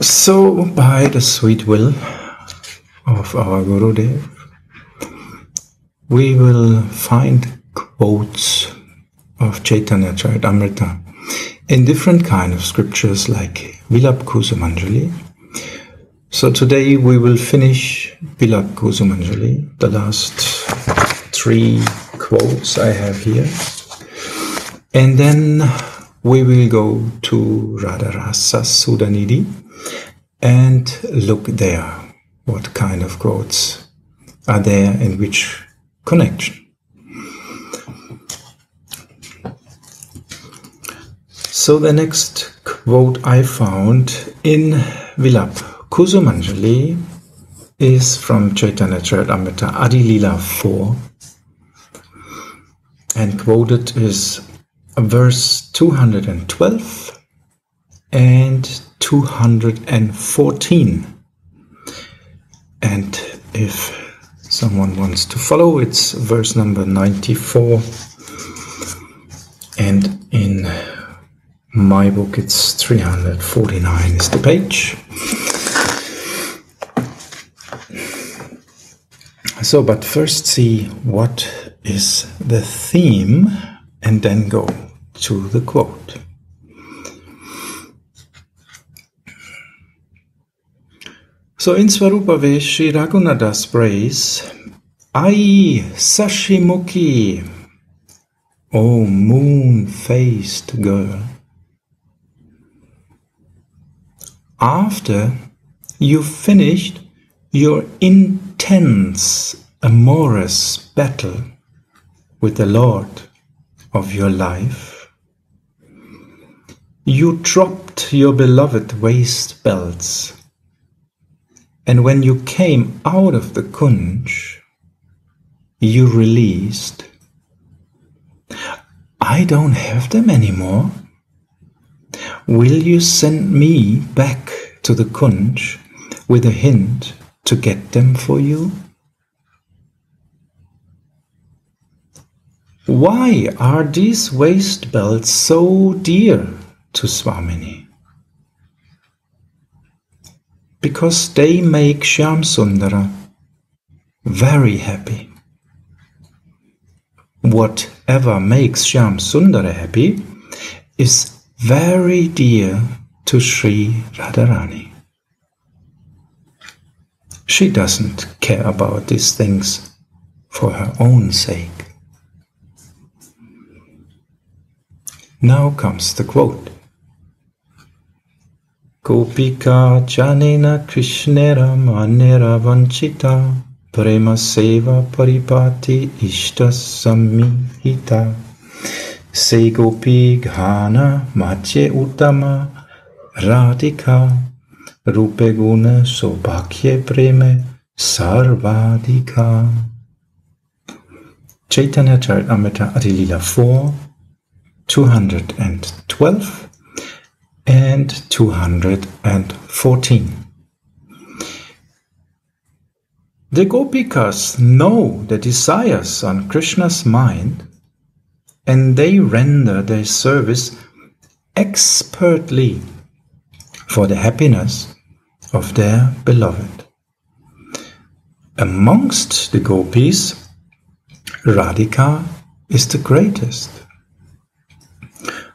So, by the sweet will of our Gurudev, we will find quotes of Chaitanya Charitamrita in different kind of scriptures like Vilap Kusumanjali. So today we will finish Vilap Kusumanjali, the last three quotes I have here. And then we will go to Radharasa Sudhanidhi and look there what kind of quotes are there in which connection. So the next quote I found in Vilap Kusumanjali is from Chaitanya Charitamrita Adi Lila 4 and quoted is verse 212 and 214 and if someone wants to follow it's verse number 94 and in my book it's 349 is the page. So but first see what is the theme and then go to the quote so in Svarupa Sri Raghunatha's praise Ai Sashimukhi O moon-faced girl. After you've finished your intense amorous battle with the Lord of your life, you dropped your beloved waist belts, and when you came out of the kunj, you released. I don't have them anymore. Will you send me back to the Kunj with a hint to get them for you? Why are these waist belts so dear to Swamini? Because they make Shyamsundara very happy. Whatever makes Shyamsundara happy is very dear to Sri Radharani. She doesn't care about these things for her own sake. Now comes the quote. Gopika janena krishnera manera vanchita prema seva paripati ishta samihita Se gopi ghana mache utama radhika rupe guna sobhakye preme sarvadika. Chaitanya Charitamrita Adilila 4, 212 and 214. The Gopikas know the desires on Krishna's mind and they render their service expertly for the happiness of their beloved. Amongst the gopis, Radhika is the greatest.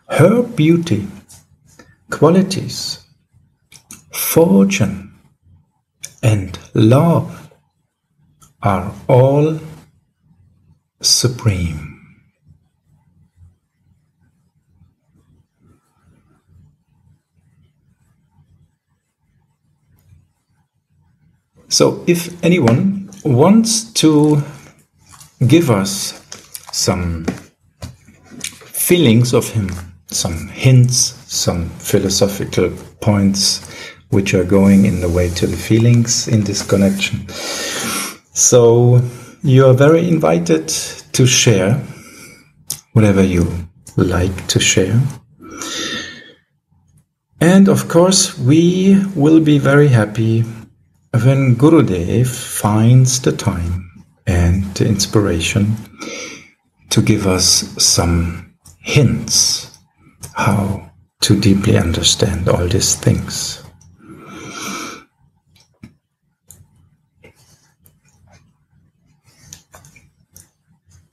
Her beauty, qualities, fortune, and love are all supreme. So, if anyone wants to give us some feelings of him, some hints, some philosophical points which are going in the way to the feelings in this connection. So, you are very invited to share whatever you like to share. And of course, we will be very happy when Gurudev finds the time and the inspiration to give us some hints how to deeply understand all these things.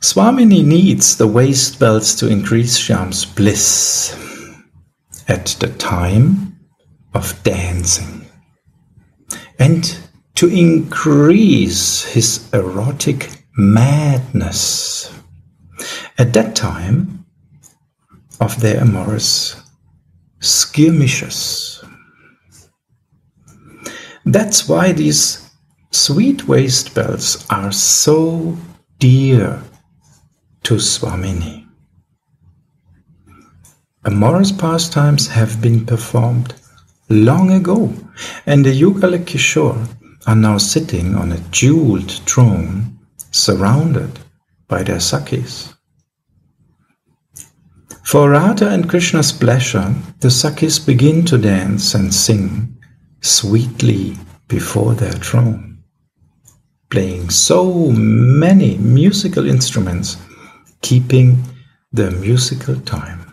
Swamini needs the waist belts to increase Shyam's bliss at the time of dancing and to increase his erotic madness at that time of their amorous skirmishes. That's why these sweet waist belts are so dear to Swamini. Amorous pastimes have been performed long ago, and the Yugala Kishore are now sitting on a jeweled throne surrounded by their Sakis. For Radha and Krishna's pleasure, the Sakis begin to dance and sing sweetly before their throne, playing so many musical instruments, keeping the musical time.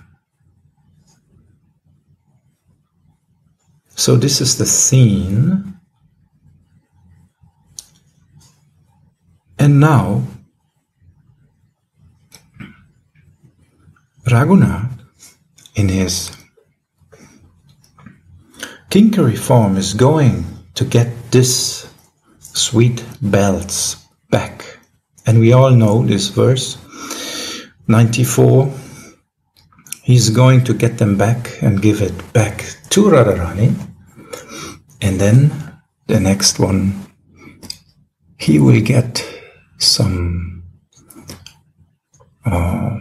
So, this is the scene. And now, Raghunath, in his Kinkari form, is going to get this sweet belts back. And we all know this verse 94. He's going to get them back and give it back to Radharani. And then the next one, he will get some uh,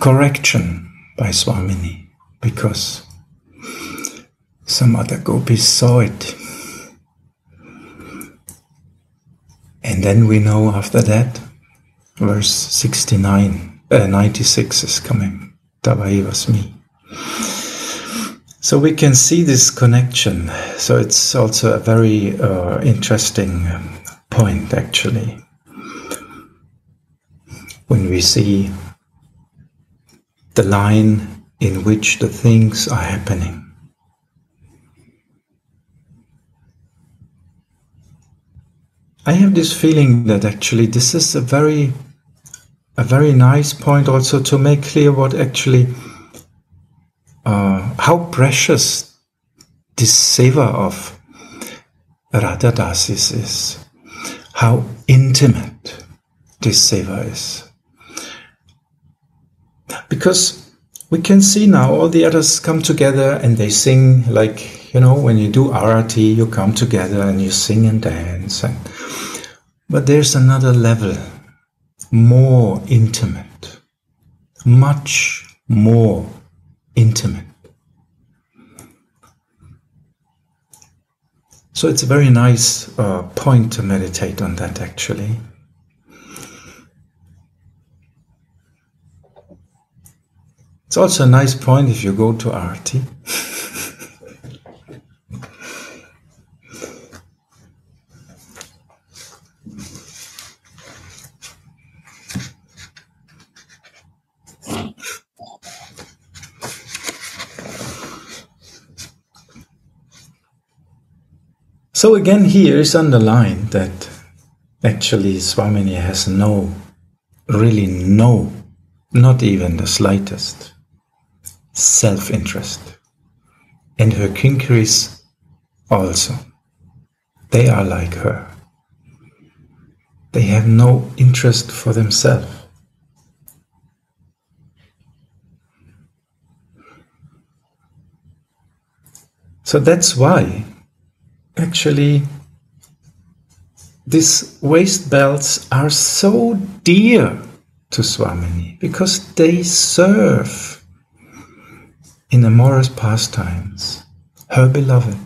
correction by Swamini because some other gopis saw it. And then we know after that, verse 69, uh, 96 is coming. Tavai me. So we can see this connection. So it's also a very uh, interesting point, actually, when we see the line in which the things are happening. I have this feeling that actually this is a very a very nice point also to make clear what actually uh, how precious this seva of Radha Dasis is, how intimate this seva is because we can see now all the others come together and they sing like you know when you do arati you come together and you sing and dance and but there's another level more intimate much more intimate. So it's a very nice uh, point to meditate on that actually It's also a nice point if you go to Arti. So again, here is underlined that actually Swamini has no, really no, not even the slightest self interest. And her kinkaris also. They are like her. They have no interest for themselves. So that's why actually these waist belts are so dear to Swamini because they serve in amorous pastimes, her beloved.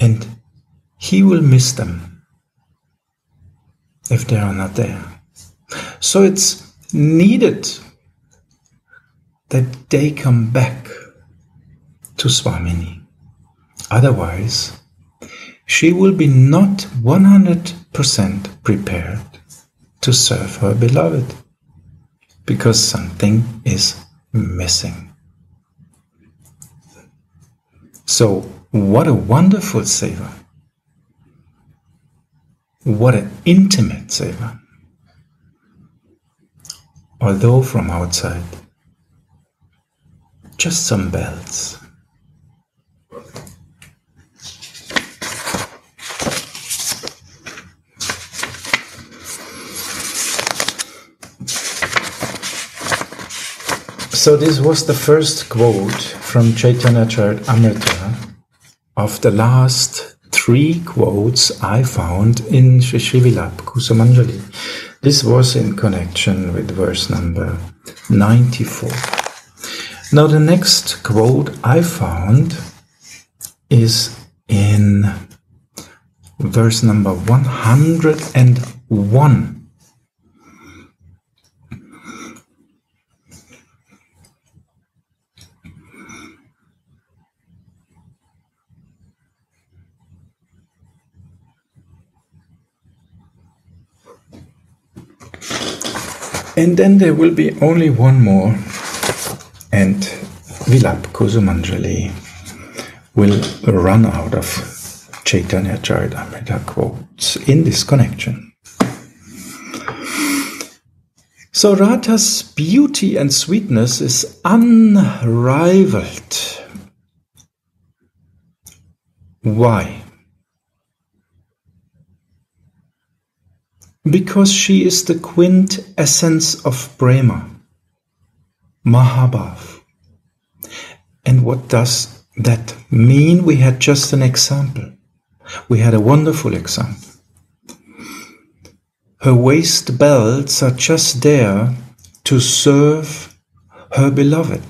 And he will miss them if they are not there. So it's needed that they come back to Swamini. Otherwise, she will be not 100% prepared to serve her beloved because something is missing. So, what a wonderful seva! What an intimate seva. Although from outside, just some bells. So this was the first quote from Chaitanya Charitamrita of the last three quotes I found in Sri Vilapa Kusumanjali. This was in connection with verse number 94. Now the next quote I found is in verse number 101 And then there will be only one more, and Vilap Kusumanjali will run out of Chaitanya Charitamrita quotes in this connection. So Radha's beauty and sweetness is unrivaled. Why? Because she is the quintessence of Prema, Mahabhav. And what does that mean? We had just an example. We had a wonderful example. Her waist belts are just there to serve her beloved.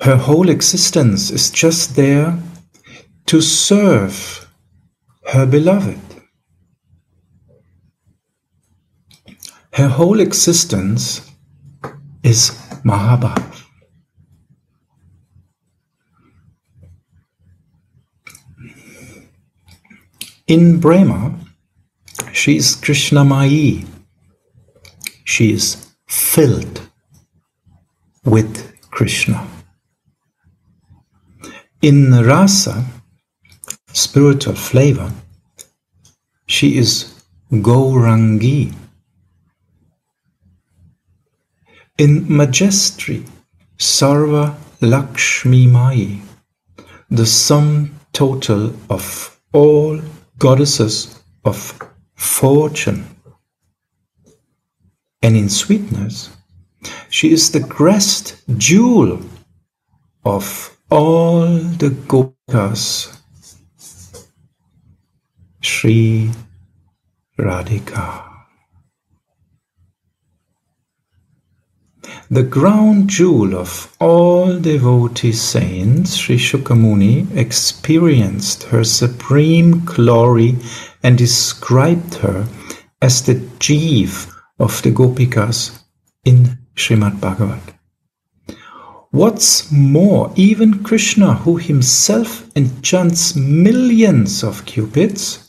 Her whole existence is just there to serve her beloved. Her whole existence is Mahabhav. In Prema, she is Krishnamayi. She is filled with Krishna. In Rasa, spiritual flavor, she is Gaurangi. In Majestri, Sarva Lakshmi Mai, the sum total of all goddesses of fortune. And in sweetness, she is the crest jewel of all the Gopikas Sri Radhika. The crown jewel of all devotee saints, Sri Shukamuni experienced her supreme glory and described her as the chief of the Gopikas in Srimad Bhagavat. What's more, even Krishna, who himself enchants millions of cupids,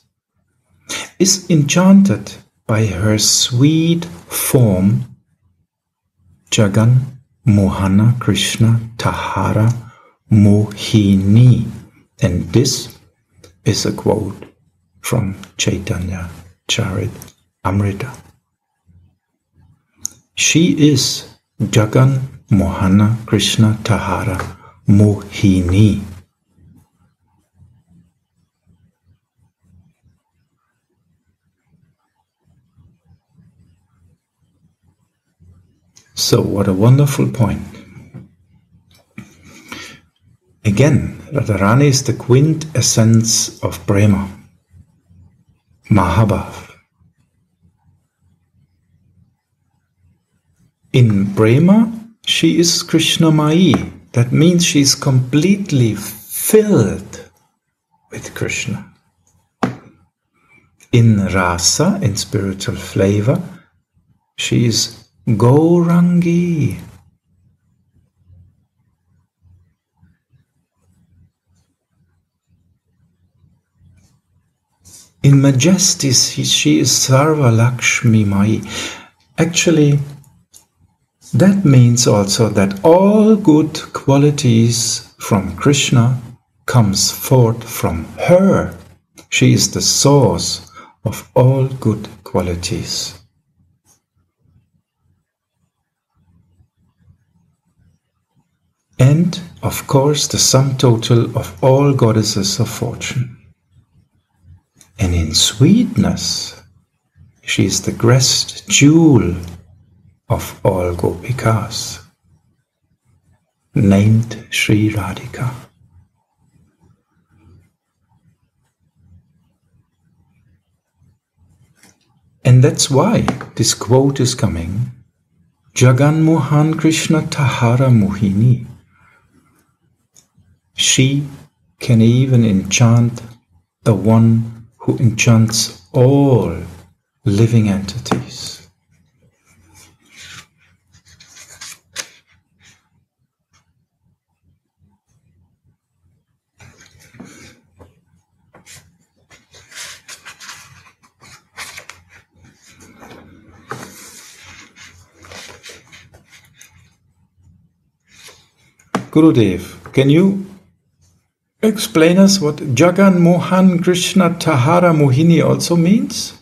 is enchanted by her sweet form, Jagan Mohana Krishna Tahara Mohini. And this is a quote from Chaitanya Charit Amrita. She is Jagan Mohana Krishna Tahara Mohini. So, what a wonderful point. Again, Radharani is the quintessence of Prema, Mahabhav. In Prema, she is Krishna Mai. That means she is completely filled with Krishna. In Rasa, in spiritual flavor, she is Gaurangi. In majesty, she is Sarva Lakshmi Mai. Actually, that means also that all good qualities from Krishna comes forth from her. She is the source of all good qualities. And, of course, the sum total of all goddesses of fortune. And in sweetness, she is the greatest jewel of all Gopikas, named Sri Radhika. And that's why this quote is coming Jagan Mohan Krishna Tahara Mohini. She can even enchant the one who enchants all living entities. Gurudev, can you explain us what Jagan Mohan Krishna Tahara Mohini also means?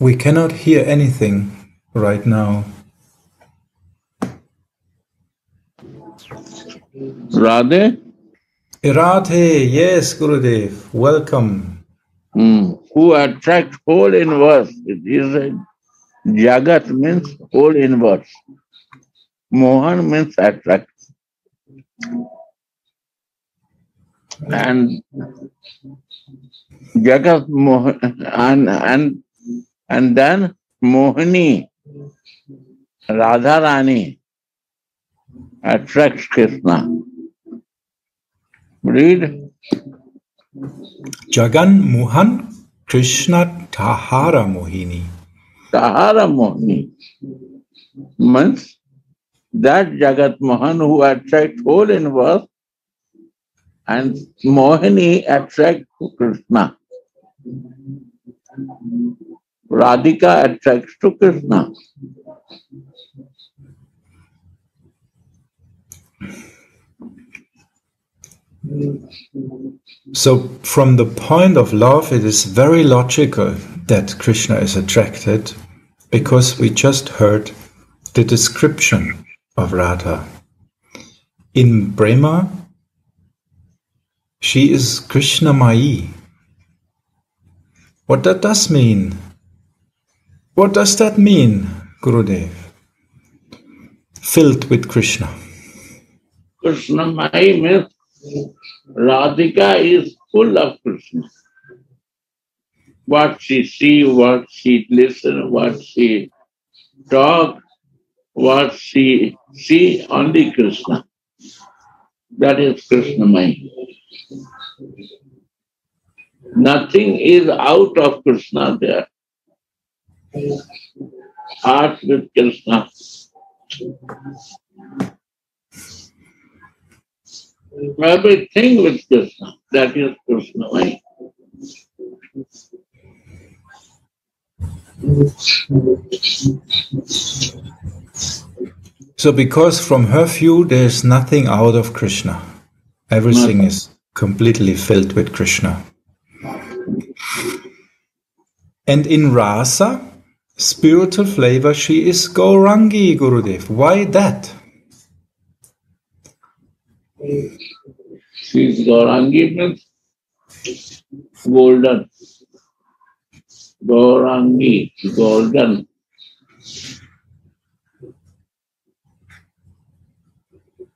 We cannot hear anything right now. Radhe? Radhe, yes, Gurudev, welcome. Mm. Who attract whole inverse. Is a Jagat means whole inverse. Mohan means attract. And Jagat Mohan and and and then Mohini, Radharani attracts Krishna. Read. Jagan Mohan Krishna Tahara Mohini. Tahara Mohini means that Jagat Mohan who attracts whole inverse and Mohini attracts Krishna. Radhika attracts to Krishna. So, from the point of love, it is very logical that Krishna is attracted because we just heard the description of Radha. In Prema, she is Krishna Mai. What that does mean? What does that mean, Gurudev? Filled with Krishna. Krishna Mai means Radhika is full of Krishna. What she see, what she listen, what she talk, what she see, only Krishna. That is Krishna Mai. Nothing is out of Krishna there. Heart with Krishna. Everything with Krishna. That is Krishna. So, because from her view, there's nothing out of Krishna, everything is completely filled with Krishna. And in rasa, spiritual flavor, she is Gaurangi, Gurudev. Why that? She is Gaurangi means golden. Gaurangi, golden.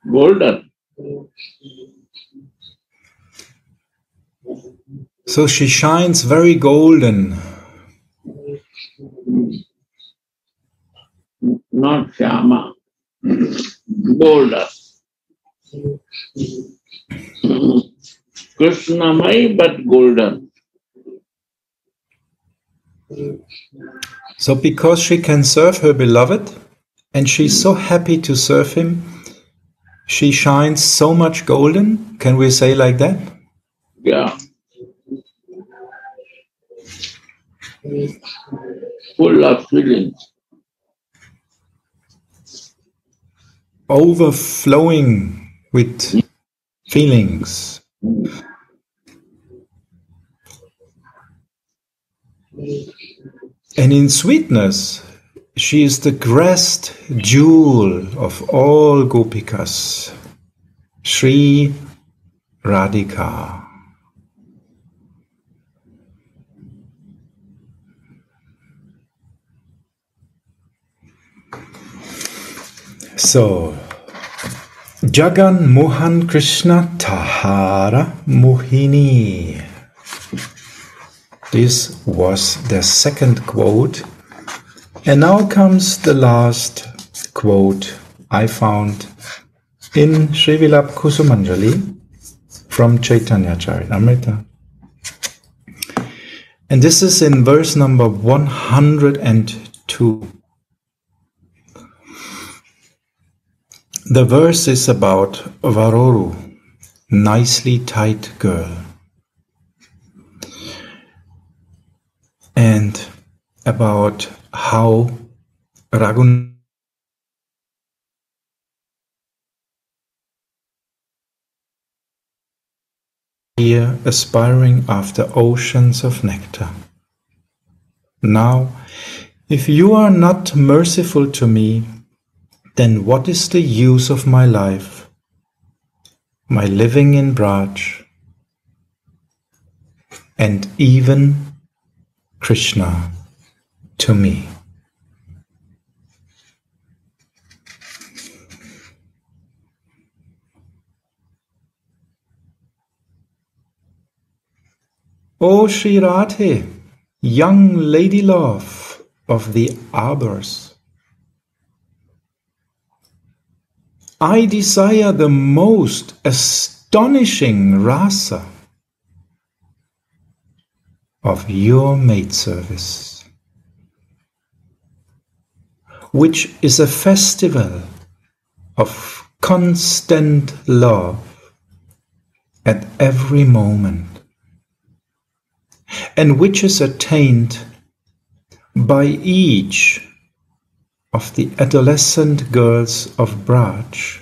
Golden. So she shines very golden. Not Shama. Golden. Krishnamai but golden. So, because she can serve her beloved and she's so happy to serve him, she shines so much golden. Can we say like that? Yeah. Full of feelings. Overflowing with feelings. And in sweetness, she is the crest jewel of all Gopikas, Sri Radhika. So, Jagan Mohan Krishna Tahara Mohini. This was the second quote. And now comes the last quote I found in Srivilap Kusumanjali from Chaitanya Charitamrita. And this is in verse number 102. The verse is about Varoru, nicely tight girl. And about how Ragun here aspiring after oceans of nectar. Now, if you are not merciful to me, then what is the use of my life, my living in Braj, and even Krishna to me? O Sri Radhe, young lady love of the arbors, I desire the most astonishing rasa of your maid service, which is a festival of constant love at every moment and which is attained by each of the adolescent girls of Braj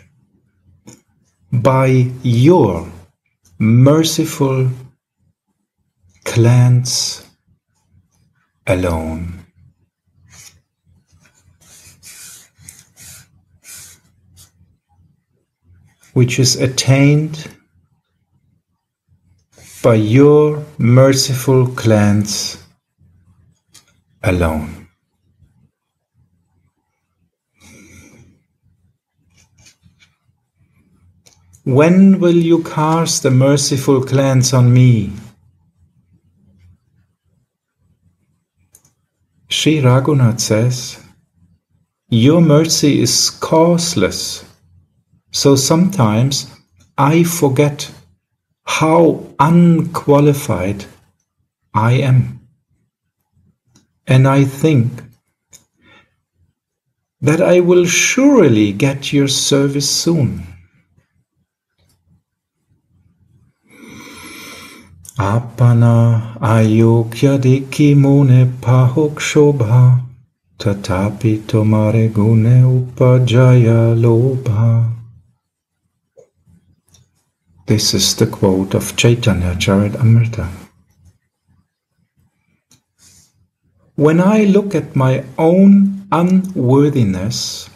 by your merciful glance alone. Which is attained by your merciful glance alone. When will you cast a merciful glance on me? Sri Raghunath says, Your mercy is causeless, so sometimes I forget how unqualified I am. And I think that I will surely get your service soon. Apana ayokya diki mone pahok shobha tatapi tomare gune upajaya lobha. This is the quote of Chaitanya Charitamrita. When I look at my own unworthiness,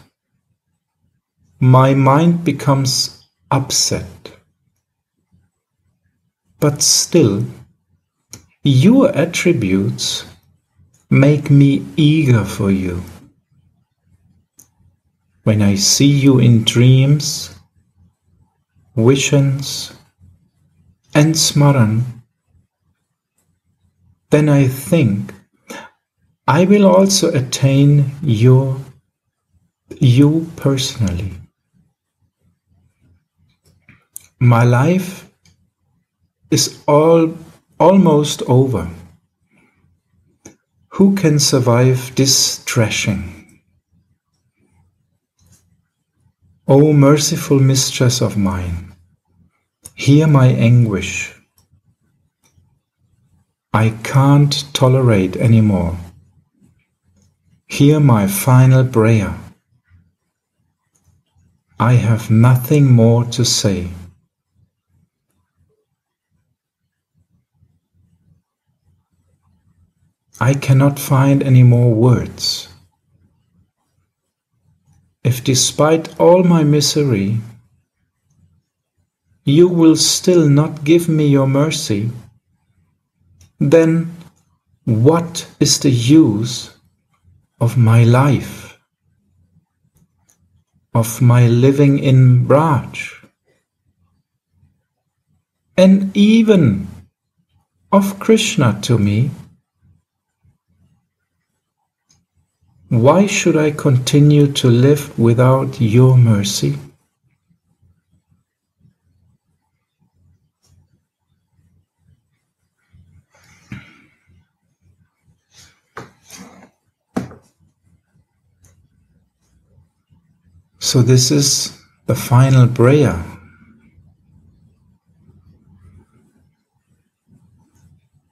my mind becomes upset. But still, your attributes make me eager for you. When I see you in dreams, visions, and smaran, then I think I will also attain your you personally. My life is all almost over. Who can survive this thrashing? O merciful mistress of mine, hear my anguish. I can't tolerate anymore. Hear my final prayer. I have nothing more to say. I cannot find any more words. If despite all my misery, you will still not give me your mercy, then what is the use of my life, of my living in Braj, and even of Krishna to me? Why should I continue to live without your mercy? So, this is the final prayer.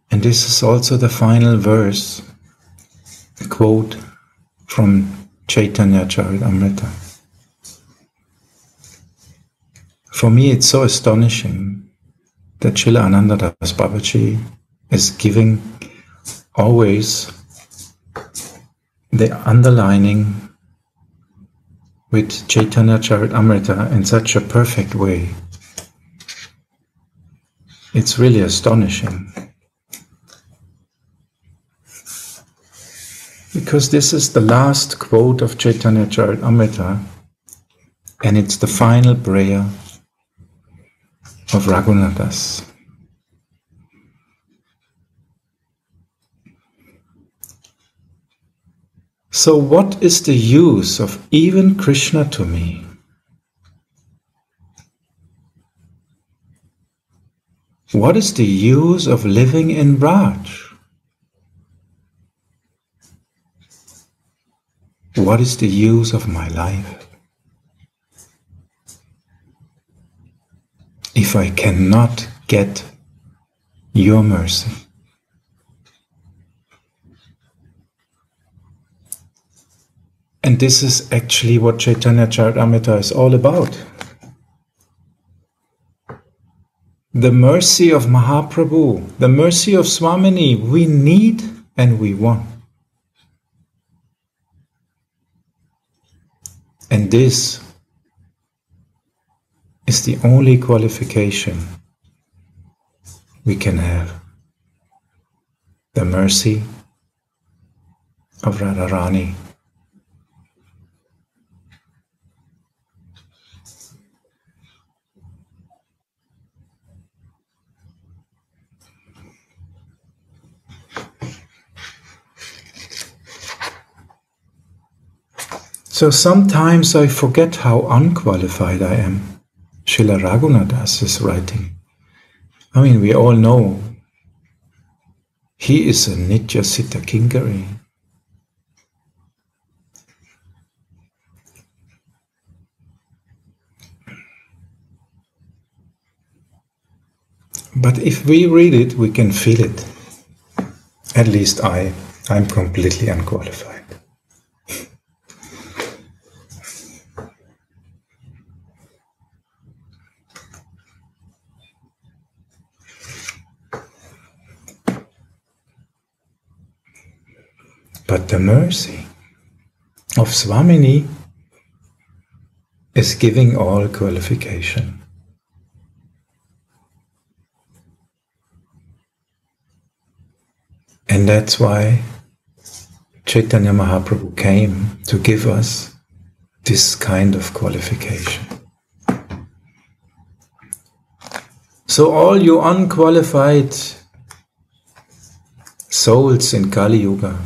And this is also the final verse, quote from Chaitanya Charitamrita. For me, it's so astonishing that Srila Anantadas Babaji is giving always the underlining with Chaitanya Charitamrita in such a perfect way. It's really astonishing. Because this is the last quote of Chaitanya Charitamrita, and it's the final prayer of Raghunathas. So, what is the use of even Krishna to me? What is the use of living in Braj? What is the use of my life if I cannot get your mercy? And this is actually what Chaitanya Charitamrita is all about. The mercy of Mahaprabhu, the mercy of Swamini, we need and we want. And this is the only qualification we can have the mercy of Radharani. So sometimes I forget how unqualified I am. Srila Raghunathas is writing. I mean, we all know he is a Nitya Siddha Kinkari. But if we read it, we can feel it. At least I, I'm completely unqualified. But the mercy of Swamini is giving all qualification. And that's why Chaitanya Mahaprabhu came to give us this kind of qualification. So, all you unqualified souls in Kali Yuga,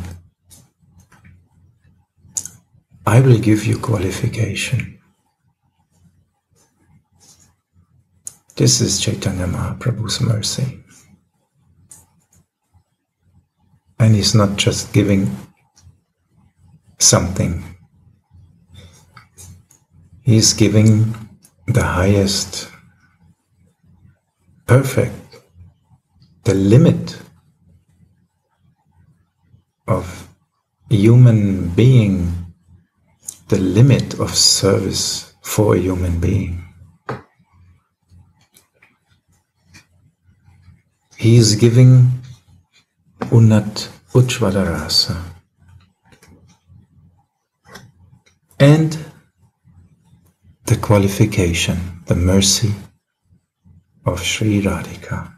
I will give you qualification. This is Chaitanya Mahaprabhu's mercy. And he's not just giving something, he's giving the highest, perfect, the limit of human being, the limit of service for a human being. He is giving Unat Ujjvala Rasa. And the qualification, the mercy of Sri Radhika.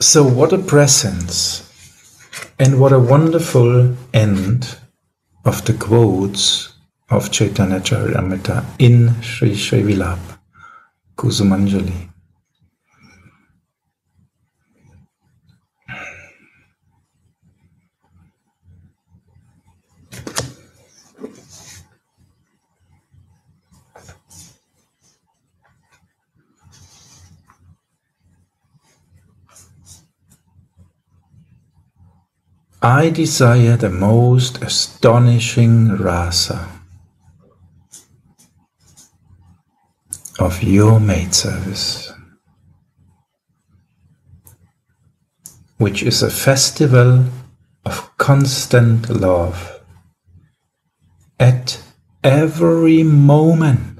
So, what a presence and what a wonderful end of the quotes of Chaitanya Charitamrita in Sri Sri Vilap Kusumanjali. I desire the most astonishing rasa of your maid service, which is a festival of constant love at every moment.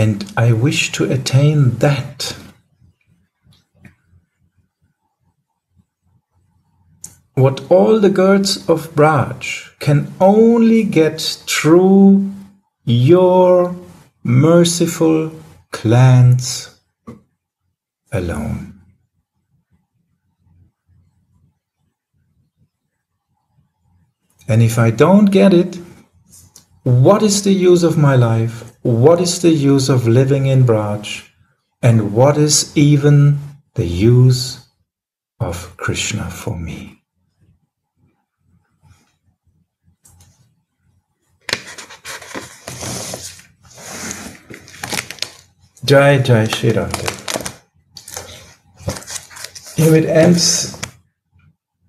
And I wish to attain that. What all the girls of Braj can only get through your merciful glance alone. And if I don't get it, what is the use of my life? What is the use of living in Braj? And what is even the use of Krishna for me? Jai Jai Shri Radhe. Here it ends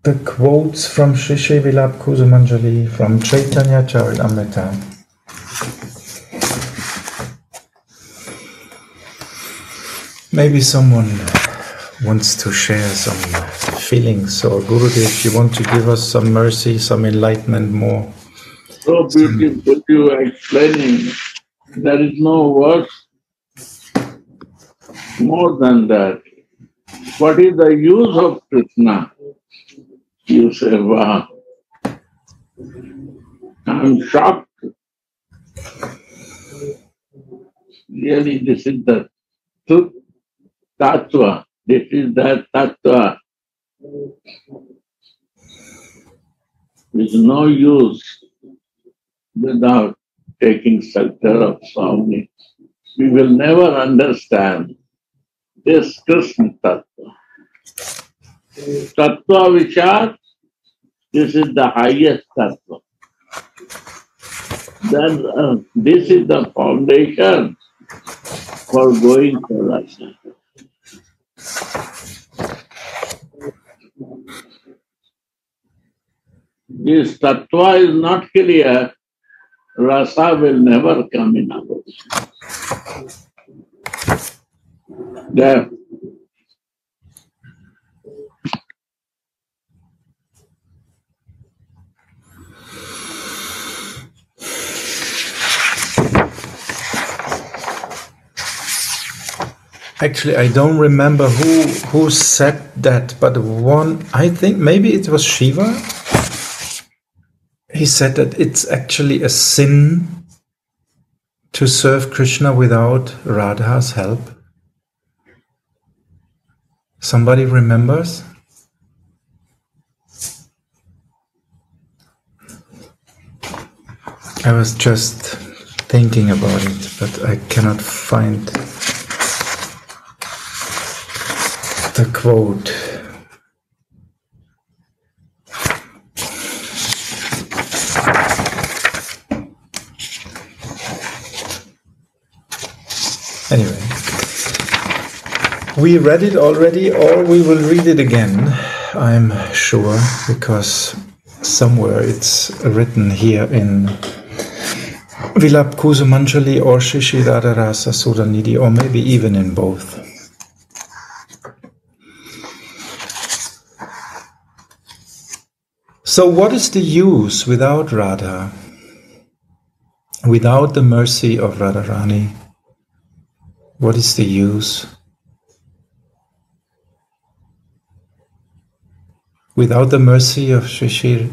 the quotes from Sri Sri Vilap Kusumanjali from Chaitanya Charitamrita. Maybe someone wants to share some feelings, or Gurudev, you want to give us some mercy, some enlightenment more. So beautiful you explaining. There is no words more than that. What is the use of Krishna? You say, wow. I'm shocked. Really, this is the truth, tattva. This is the tattva. There's no use without taking shelter of Swami. We will never understand this Krishna tattva. Tattva Vichar, this is the highest tattva. Then uh, this is the foundation for going for rasa. This tattva is not clear, rasa will never come in our life. There. Actually, I don't remember who who said that, but one I think maybe it was Shiva. He said that it's actually a sin to serve Krishna without Radha's help. Somebody remembers? I was just thinking about it, but I cannot find the quote. Anyway, We read it already, or we will read it again, I'm sure, because somewhere it's written here in Vilap Kusumanjali or Sri Sri Radharasa Sudhanidhi, or maybe even in both. So, what is the use without Radha? Without the mercy of Radharani? What is the use? Without the mercy of Sri Sri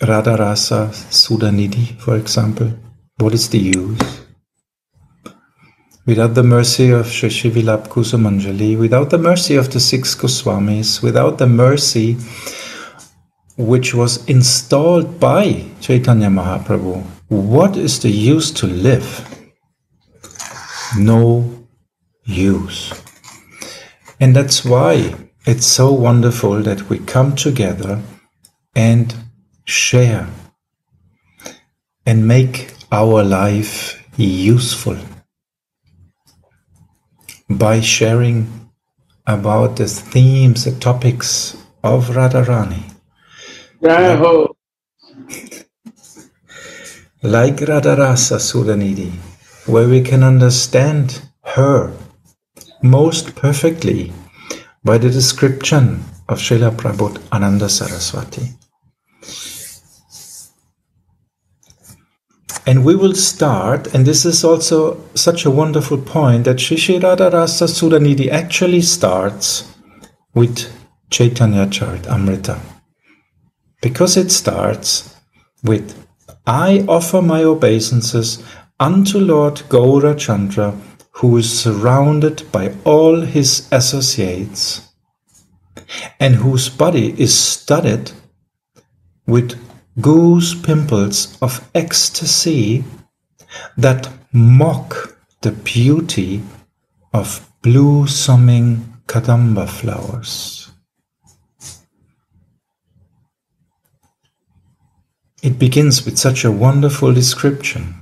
Radharasa Sudhanidhi, for example, what is the use? Without the mercy of Sri Sri Vilap Kusumanjali, without the mercy of the six Goswamis, without the mercy which was installed by Chaitanya Mahaprabhu, what is the use to live? No use. And that's why it's so wonderful that we come together and share and make our life useful by sharing about the themes, the topics of Radharani. Jai like Radharasa Sudhanidhi, where we can understand her most perfectly by the description of Srila Prabhupada Ananda Saraswati. And we will start, and this is also such a wonderful point that Shri Radharasa Sudhanidhi actually starts with Chaitanya Charitamrita. Because it starts with I offer my obeisances unto Lord Gaura Chandra, who is surrounded by all his associates, and whose body is studded with goose pimples of ecstasy that mock the beauty of blossoming kadamba flowers. It begins with such a wonderful description.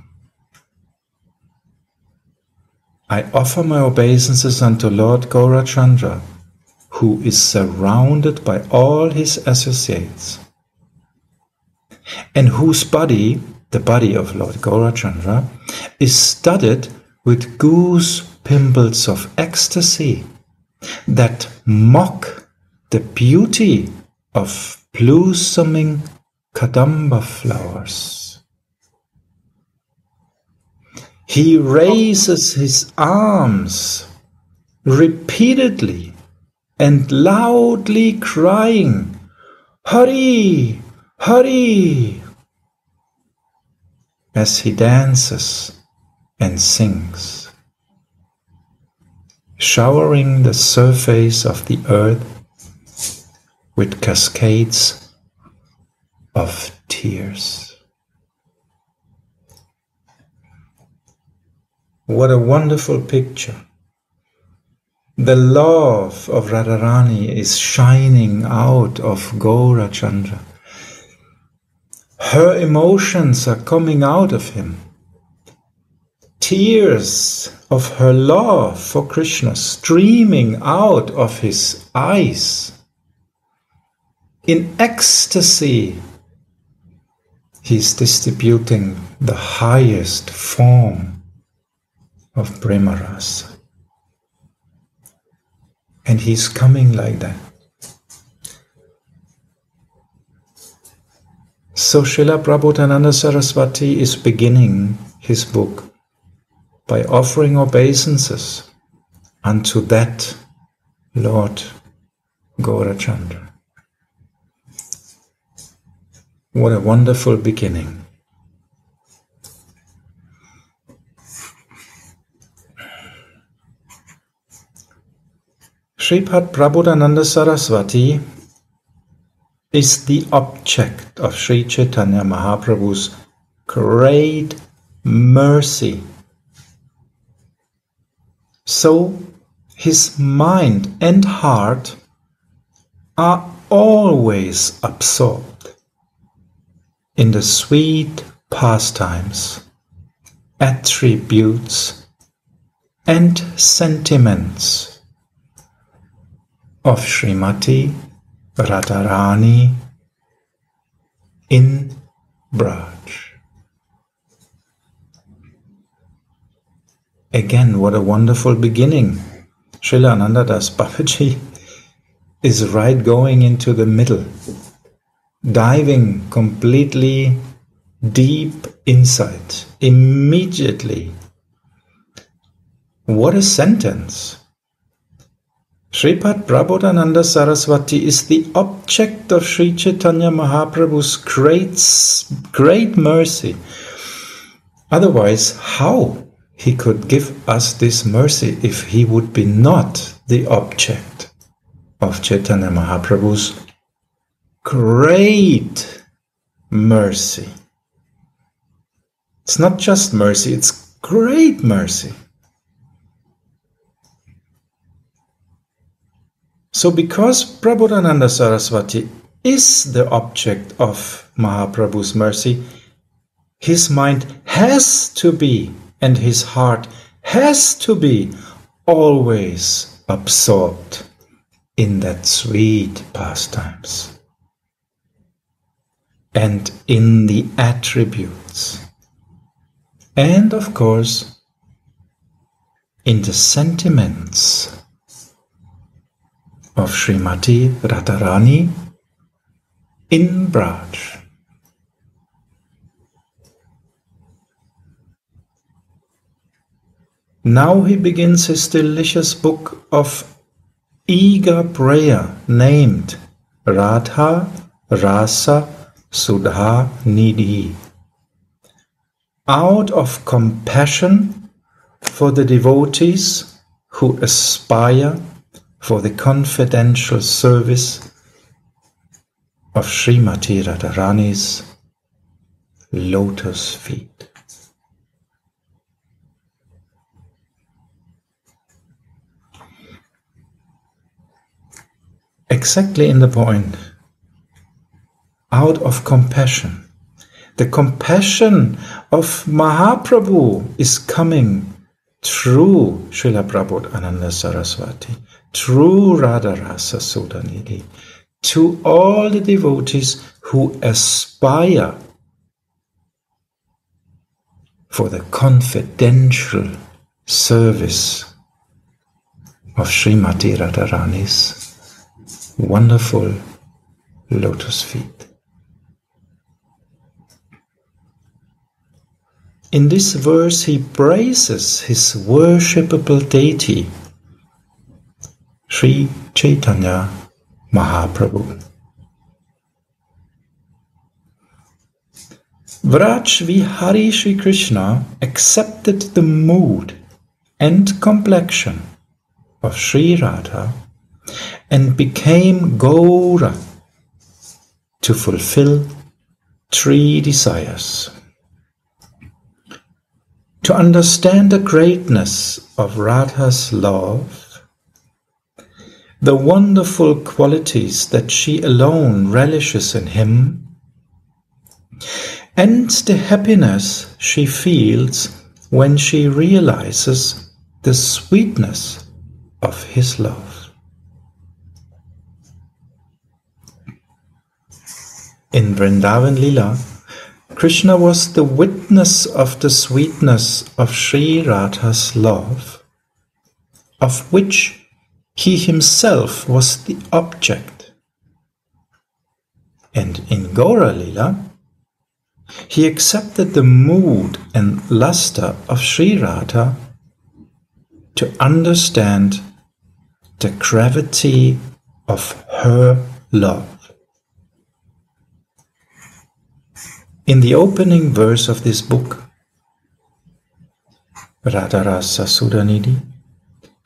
I offer my obeisances unto Lord Gaurachandra, who is surrounded by all his associates and whose body, the body of Lord Gaurachandra, is studded with goose pimples of ecstasy that mock the beauty of blossoming kadamba flowers. He raises his arms repeatedly and loudly crying, Hari! Hari! As he dances and sings, showering the surface of the earth with cascades of tears. What a wonderful picture. The love of Radharani is shining out of Gaurachandra. Her emotions are coming out of him. Tears of her love for Krishna streaming out of his eyes. In ecstasy, he's distributing the highest form of Premarasa. And he's coming like that. So Srila Prabhupada Saraswati is beginning his book by offering obeisances unto that Lord Gaurachandra. What a wonderful beginning. Sripad Prabhupada Saraswati is the object of Sri Chaitanya Mahaprabhu's great mercy. So his mind and heart are always absorbed in the sweet pastimes, attributes, and sentiments of Srimati Radharani in Braj. Again, what a wonderful beginning. Srila Anantadas Babaji is right going into the middle, diving completely deep insight immediately. What a sentence! Sripad Prabodhananda Saraswati is the object of Sri Chaitanya Mahaprabhu's great, great mercy. Otherwise, how he could give us this mercy if he would be not the object of Chaitanya Mahaprabhu's great mercy? It's not just mercy, it's great mercy. So, because Prabodhananda Saraswati is the object of Mahaprabhu's mercy, his mind has to be, and his heart has to be, always absorbed in that sweet pastimes and in the attributes and of course in the sentiments of Srimati Radharani in Braj. Now he begins his delicious book of eager prayer named Radha Rasa Sudha Nidhi out of compassion for the devotees who aspire for the confidential service of Srimati Radharani's lotus feet. Exactly in the point, out of compassion the compassion of Mahaprabhu is coming through Srila Prabodhananda Saraswati, through Radharasa Sudhanidhi, to all the devotees who aspire for the confidential service of Srimati Radharani's wonderful lotus feet. In this verse, he praises his worshipable deity, Sri Chaitanya Mahaprabhu. Vraj Vihari Sri Krishna accepted the mood and complexion of Sri Radha and became Gaura to fulfill three desires. To understand the greatness of Radha's love, the wonderful qualities that she alone relishes in him, and the happiness she feels when she realizes the sweetness of his love. In Vrindavan Lila, Krishna was the witness of the sweetness of Sri Radha's love, of which he himself was the object. And in Gaura Lila, he accepted the mood and luster of Sri Radha to understand the gravity of her love. In the opening verse of this book, Radharasa Sudhanidhi,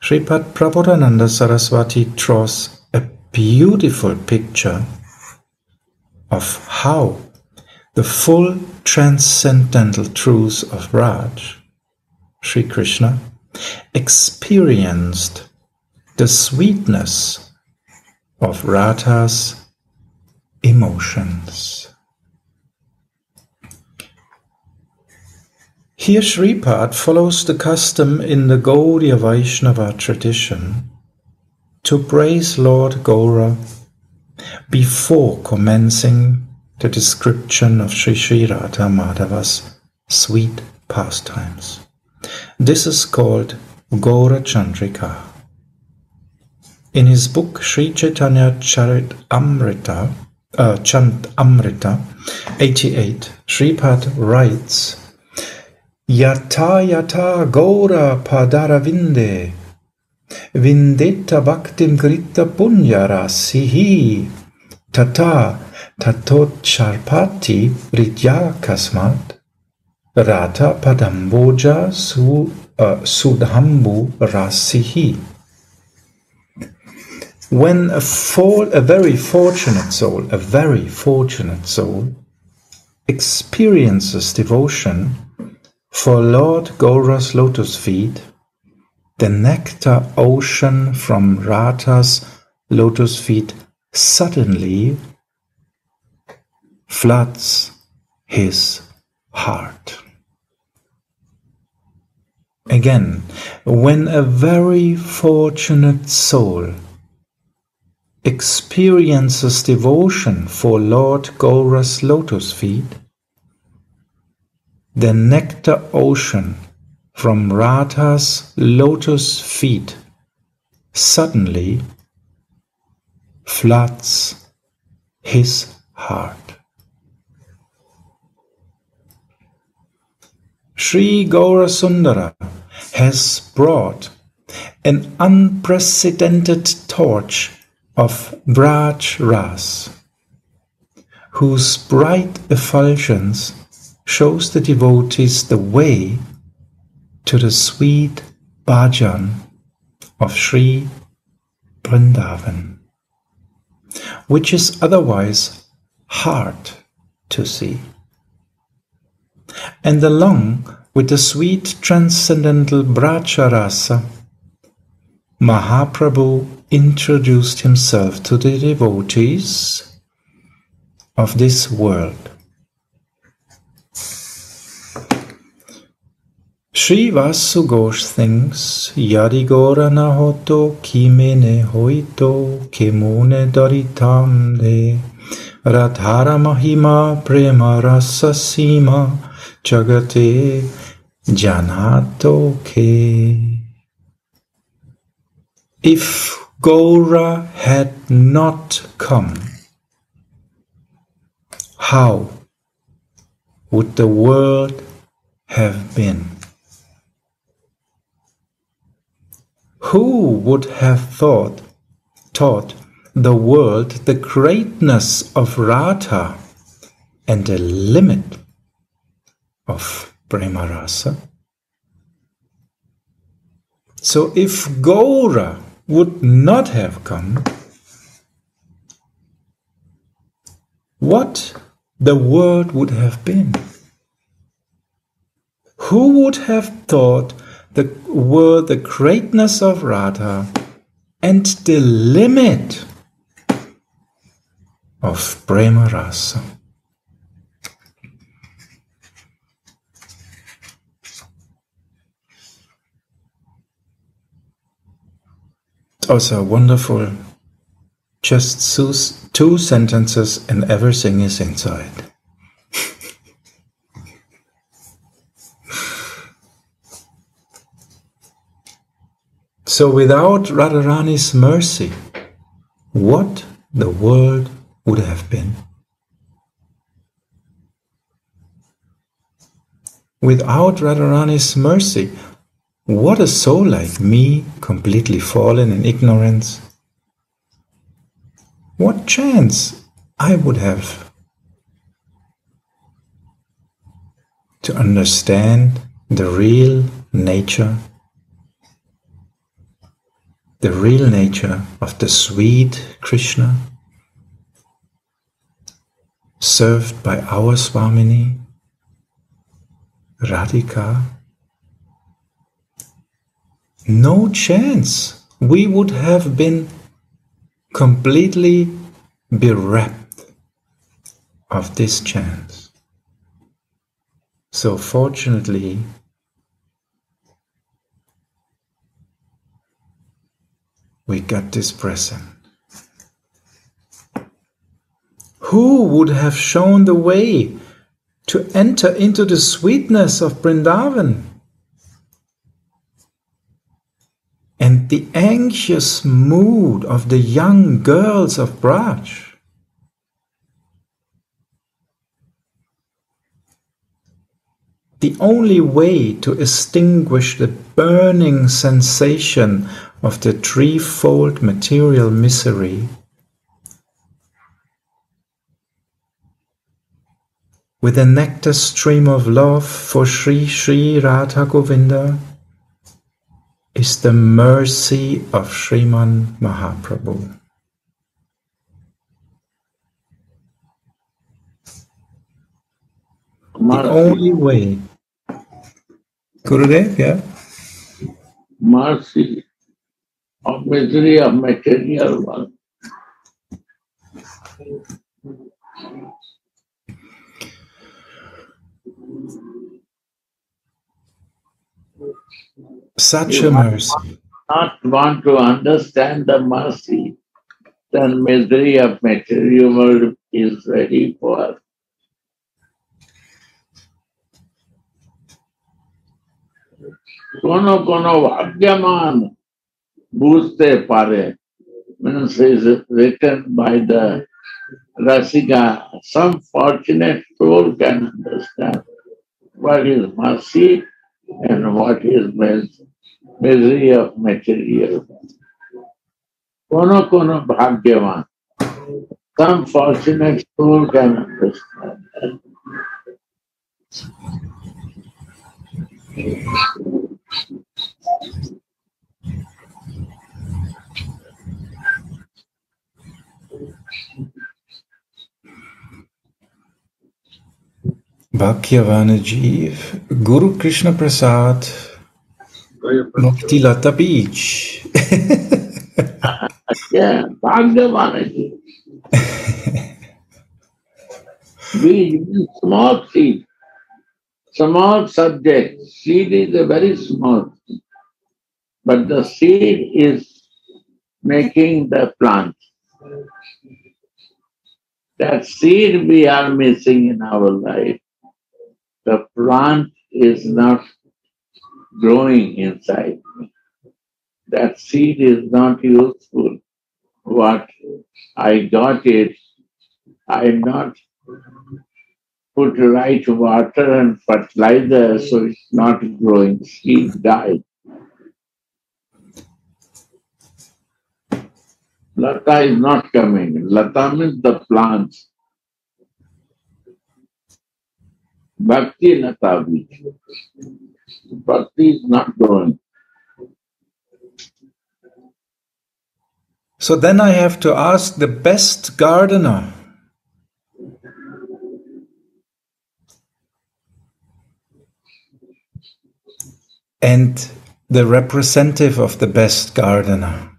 Sripad Prabodhananda Saraswati draws a beautiful picture of how the full transcendental truths of Raj, Sri Krishna, experienced the sweetness of Radha's emotions. Here Sripad follows the custom in the Gaudiya Vaishnava tradition to praise Lord Gaura before commencing the description of Sri Sri Radha Madhava's sweet pastimes. This is called Gaura Chandrika. In his book Sri Chaitanya Charit Amrita, uh, Chant Amrita 88, Sripad writes, Yata yata Gaura padara vinde, vindeta bhaktim krita punyara sihi, tata tatot charpati ritya kasmat, rata padamboja su, uh, sudhambu rasihi. When a, for, a very fortunate soul, a very fortunate soul, experiences devotion for Lord Gaura's lotus feet, the nectar ocean from Radha's lotus feet suddenly floods his heart. Again, when a very fortunate soul experiences devotion for Lord Gaura's lotus feet, the nectar ocean from Radha's lotus feet suddenly floods his heart. Sri Gaurasundara has brought an unprecedented torch of Braj Ras, whose bright effulgence shows the devotees the way to the sweet bhajan of Sri Vrindavan, which is otherwise hard to see. And along with the sweet transcendental Brajarasa, Mahaprabhu introduced himself to the devotees of this world. Shri Vasu Ghosh thinks Yadigora nahoto kimene hoito kimune daritam de Radhara Mahima Prema Rasa Sima Jagate Janato Ke if Gaura had not come, how would the world have been? Who would have thought, taught the world the greatness of Radha and the limit of Premarasa? So if Gaura would not have come, what the world would have been. Who would have thought the were the greatness of Radha and the limit of Prema Rasa? also wonderful. Just two, two sentences and everything is inside. So without Radharani's mercy, what the world would have been. Without Radharani's mercy, what a soul like me, completely fallen in ignorance. What chance I would have to understand the real nature, the real nature of the sweet Krishna, served by our Swamini, Radhika, no chance. We would have been completely bereft of this chance. So, fortunately, we got this present. Who would have shown the way to enter into the sweetness of Brindavan? And the anxious mood of the young girls of Braj. the only way to extinguish the burning sensation of the threefold material misery with a nectar stream of love for Sri Sri Radha Govinda is the mercy of Sriman Mahaprabhu. The only way Gurudev, yeah? Mercy of misery of material world. Such a mercy. Not want to understand the mercy, then misery of material world is ready for কোনো কোনো ভাগ্যমান Booste Pare means is written by the Rasika. Some fortunate soul can understand what is mercy and what is misery of material. कोनो कोनो भाग्यवान some fortunate soul can understand that. Thank you. Bhakyavana Jeev, Guru Krishna Prasad, Mukti Lata Beach. yeah, Bhakyavana Jeev. Beach small seed, small subject. Seed is a very small thing. But the seed is making the plant. That seed we are missing in our life the plant is not growing inside me. That seed is not useful. What I got it, I not put right water and fertilizer, so it's not growing. Seed died. Lata is not coming. Lata means the plants. Bhakti Natavi. Bhakti is not growing. So then I have to ask the best gardener. And the representative of the best gardener.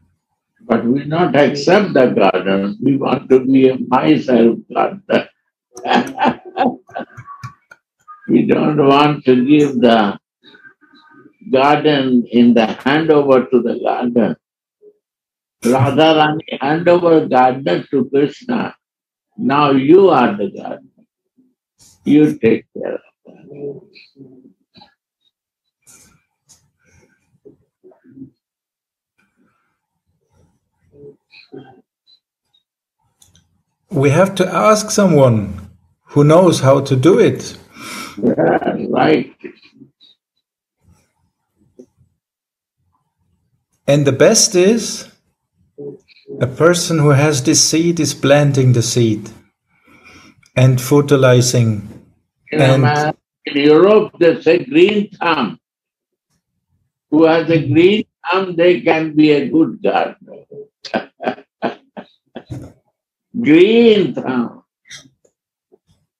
But we not accept the gardener. We want to be a myself gardener. We don't want to give the garden in the handover to the garden. Radharani hand over garden to Krishna. Now you are the gardener. You take care of that. We have to ask someone who knows how to do it. Yeah, right. And the best is a person who has this seed is planting the seed and fertilizing. In, and in Europe, they say green thumb. Who has a green thumb, they can be a good gardener. Green thumb.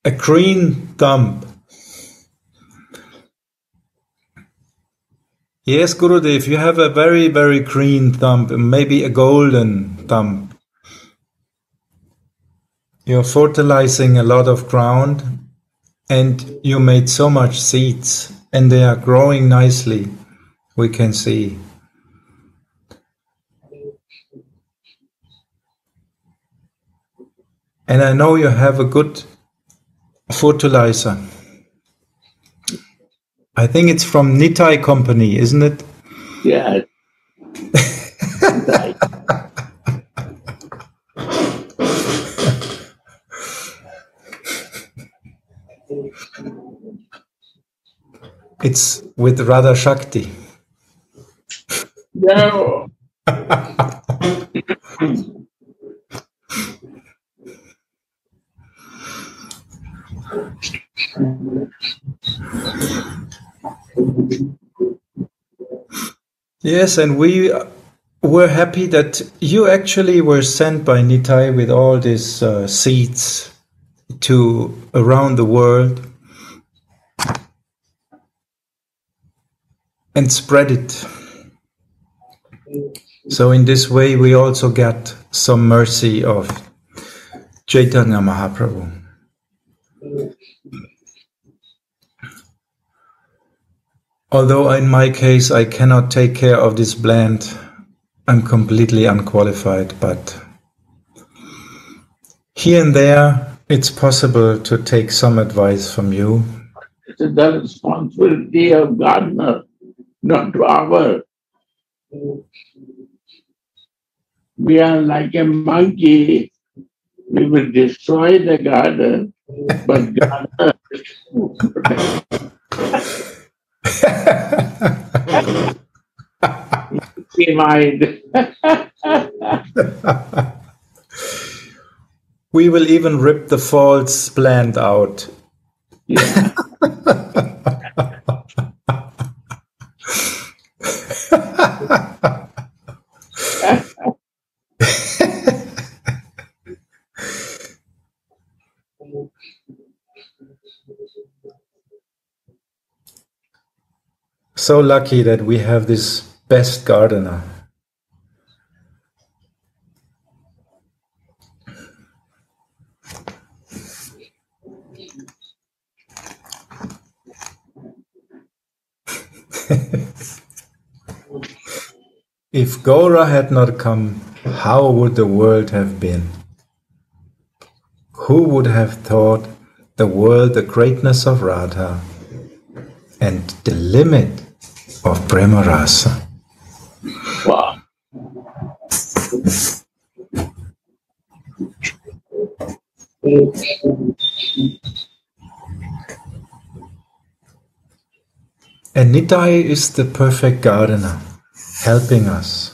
A green thumb. Yes, Gurudev, you have a very, very green thumb, maybe a golden thumb. You're fertilizing a lot of ground and you made so much seeds and they are growing nicely, we can see. And I know you have a good fertilizer. I think it's from Nitai Company, isn't it? Yeah. It's with Radha Shakti. no. Yes, and we were happy that you actually were sent by Nitai with all these uh, seeds to around the world and spread it. So in this way, we also get some mercy of Chaitanya Mahaprabhu. Although in my case I cannot take care of this blend, I'm completely unqualified, but here and there it's possible to take some advice from you. The responsibility of gardener, not our. We are like a monkey. We will destroy the garden, but gardener see mind. we will even rip the false blend out. yeah. So lucky that we have this best gardener. if Gora had not come, how would the world have been? Who would have thought the world the greatness of Radha and the limit of Prema Rasa? Wow. And Nitai is the perfect gardener, helping us.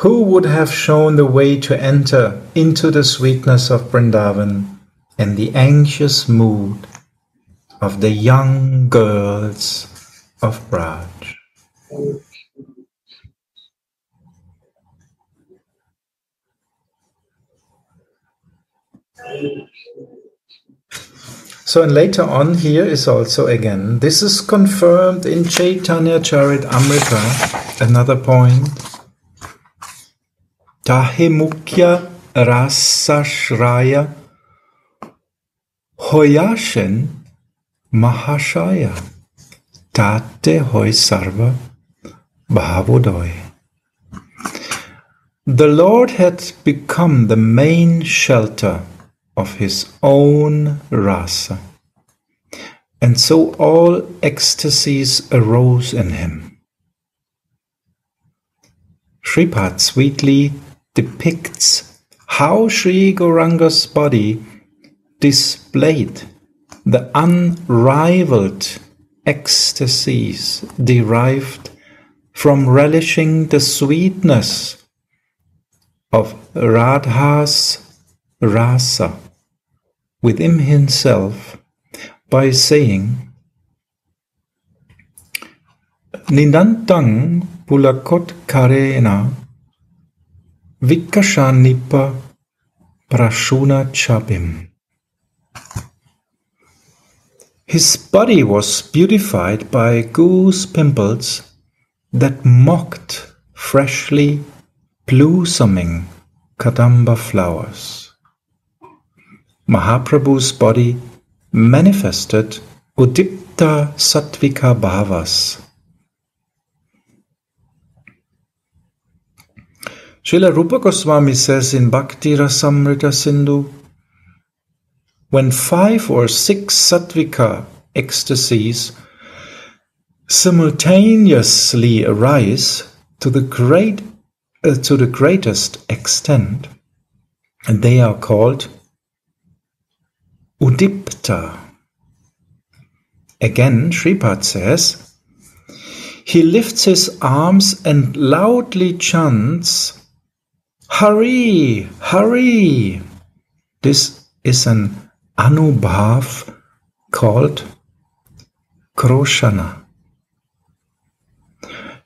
Who would have shown the way to enter into the sweetness of Vrindavan and the anxious mood of the young girls of Braj? So, and later on, here is also again, this is confirmed in Chaitanya Charit Amrita, another point. Tahe Mukhya Rasa Shraya Hoyashen Mahashaya Tate Hoy Sarva Bhavodoy. The Lord had become the main shelter of his own rasa, and so all ecstasies arose in him. Sripad sweetly depicts how Sri Gauranga's body displayed the unrivaled ecstasies derived from relishing the sweetness of Radha's rasa within himself by saying Ninantang pulakot karena vikashanipa prashuna chabim. His body was beautified by goose pimples that mocked freshly blossoming kadamba flowers. Mahaprabhu's body manifested Udipta Sattvika Bhavas, Srila Rupa Goswami says in Bhakti Rasamrita Sindhu, when five or six sattvika ecstasies simultaneously arise to the great uh, to the greatest extent, and they are called udipta. Again, Sripad says, he lifts his arms and loudly chants, Hari, hari! This is an anubhav called kroshana.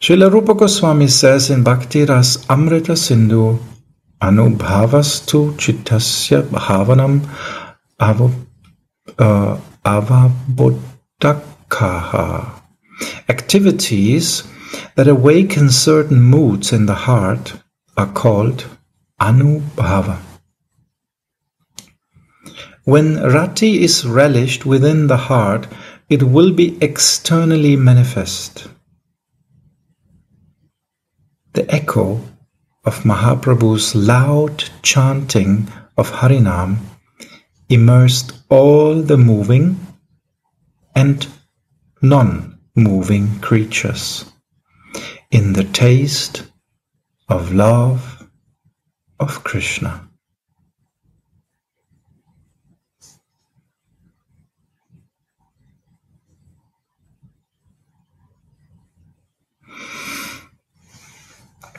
Srila Rupa Goswami says in Bhakti Ras Amrita Sindhu, Anubhavastu chittasya bhavanam avo, uh, avabodakaha. Activities that awaken certain moods in the heart are called anubhava. When rati is relished within the heart, it will be externally manifest. The echo of Mahaprabhu's loud chanting of Harinam immersed all the moving and non moving creatures in the taste of love of Krishna.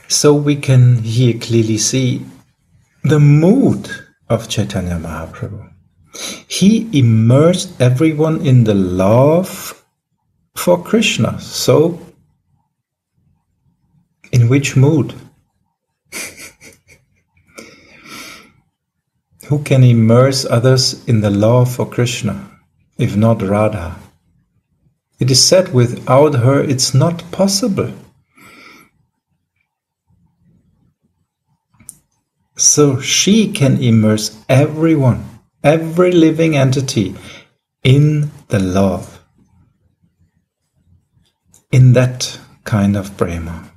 So we can here clearly see the mood of Chaitanya Mahaprabhu. He immersed everyone in the love for Krishna. So, in which mood? Who can immerse others in the love for Krishna, if not Radha? It is said without her it's not possible. So she can immerse everyone, every living entity in the love, in that kind of prema.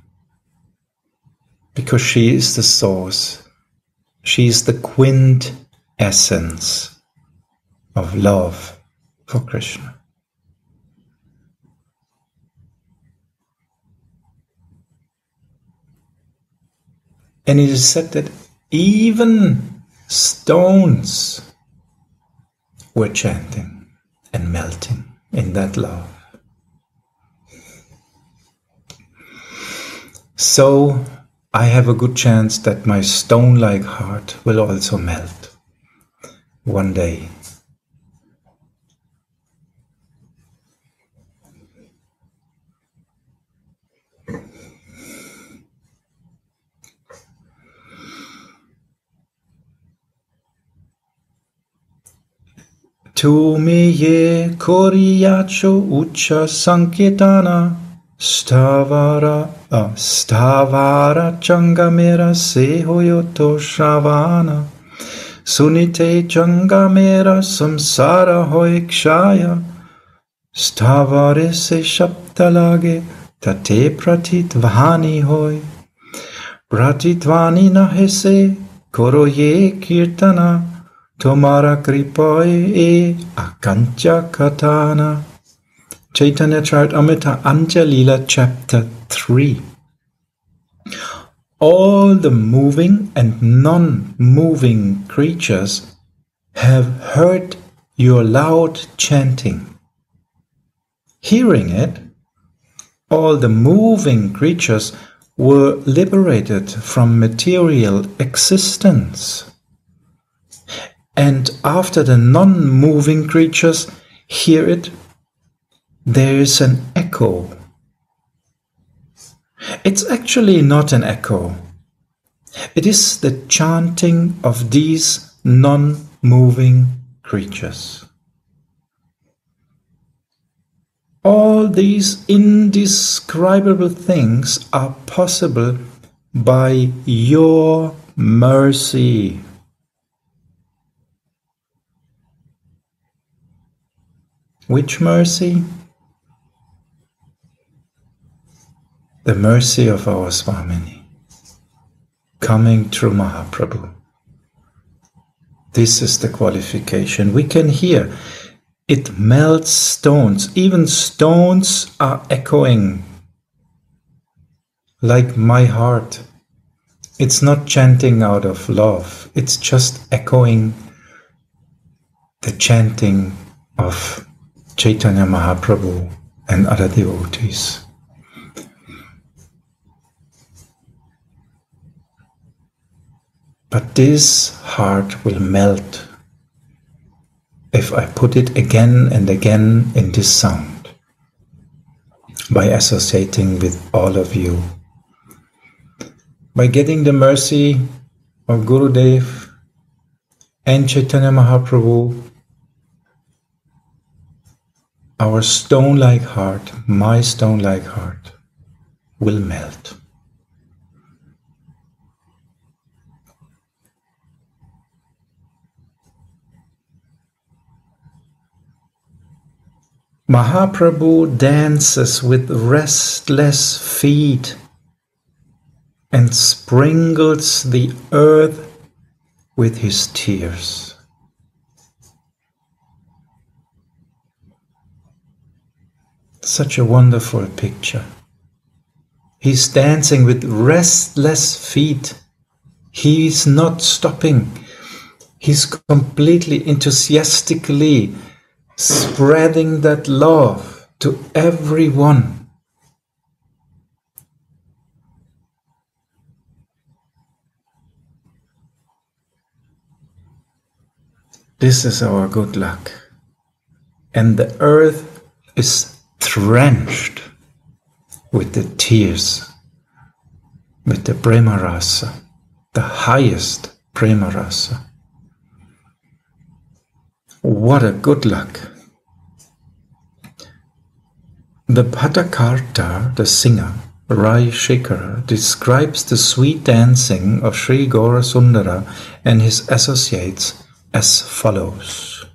Because she is the source, she is the quintessence of love for Krishna. And it is said that even stones were chanting and melting in that love. So I have a good chance that my stone like heart will also melt one day. Tu me ye koriyacho ucha sanketana stavara uh, stavara changamera sehoyoto shravana सुनिते चंगा मेरा संसार हो क्षय। स्थावरे से शब्द लागे, तथे प्रतिध्वानी होय प्रतिध्वानी न है से, करो ये कीर्तना, तुम्हारा कृपय ए आकांक्षा कथाना Chaitanya Charitamrita Anja अंचलीला chapter three All the moving and non-moving creatures have heard your loud chanting. Hearing it, all the moving creatures were liberated from material existence. And after the non moving creatures hear it, there is an echo. It's actually not an echo, it is the chanting of these non moving creatures. All these indescribable things are possible by your mercy. Which mercy? The mercy of our Swamini. coming through Mahaprabhu. This is the qualification. We can hear it melts stones. Even stones are echoing like my heart. It's not chanting out of love, it's just echoing the chanting of Chaitanya Mahaprabhu and other devotees. But this heart will melt if I put it again and again in this sound by associating with all of you. By getting the mercy of Gurudev and Chaitanya Mahaprabhu, our stone like heart, my stone like heart, will melt. Mahaprabhu dances with restless feet and sprinkles the earth with his tears. Such a wonderful picture. He's dancing with restless feet. He's not stopping. He's completely enthusiastically spreading that love to everyone. This is our good luck. And the earth is drenched with the tears, with the Premarasa, the highest Premarasa. What a good luck. The Bhattakarta, the singer, Rai Shekhara, describes the sweet dancing of Sri Gaura Sundara and his associates as follows.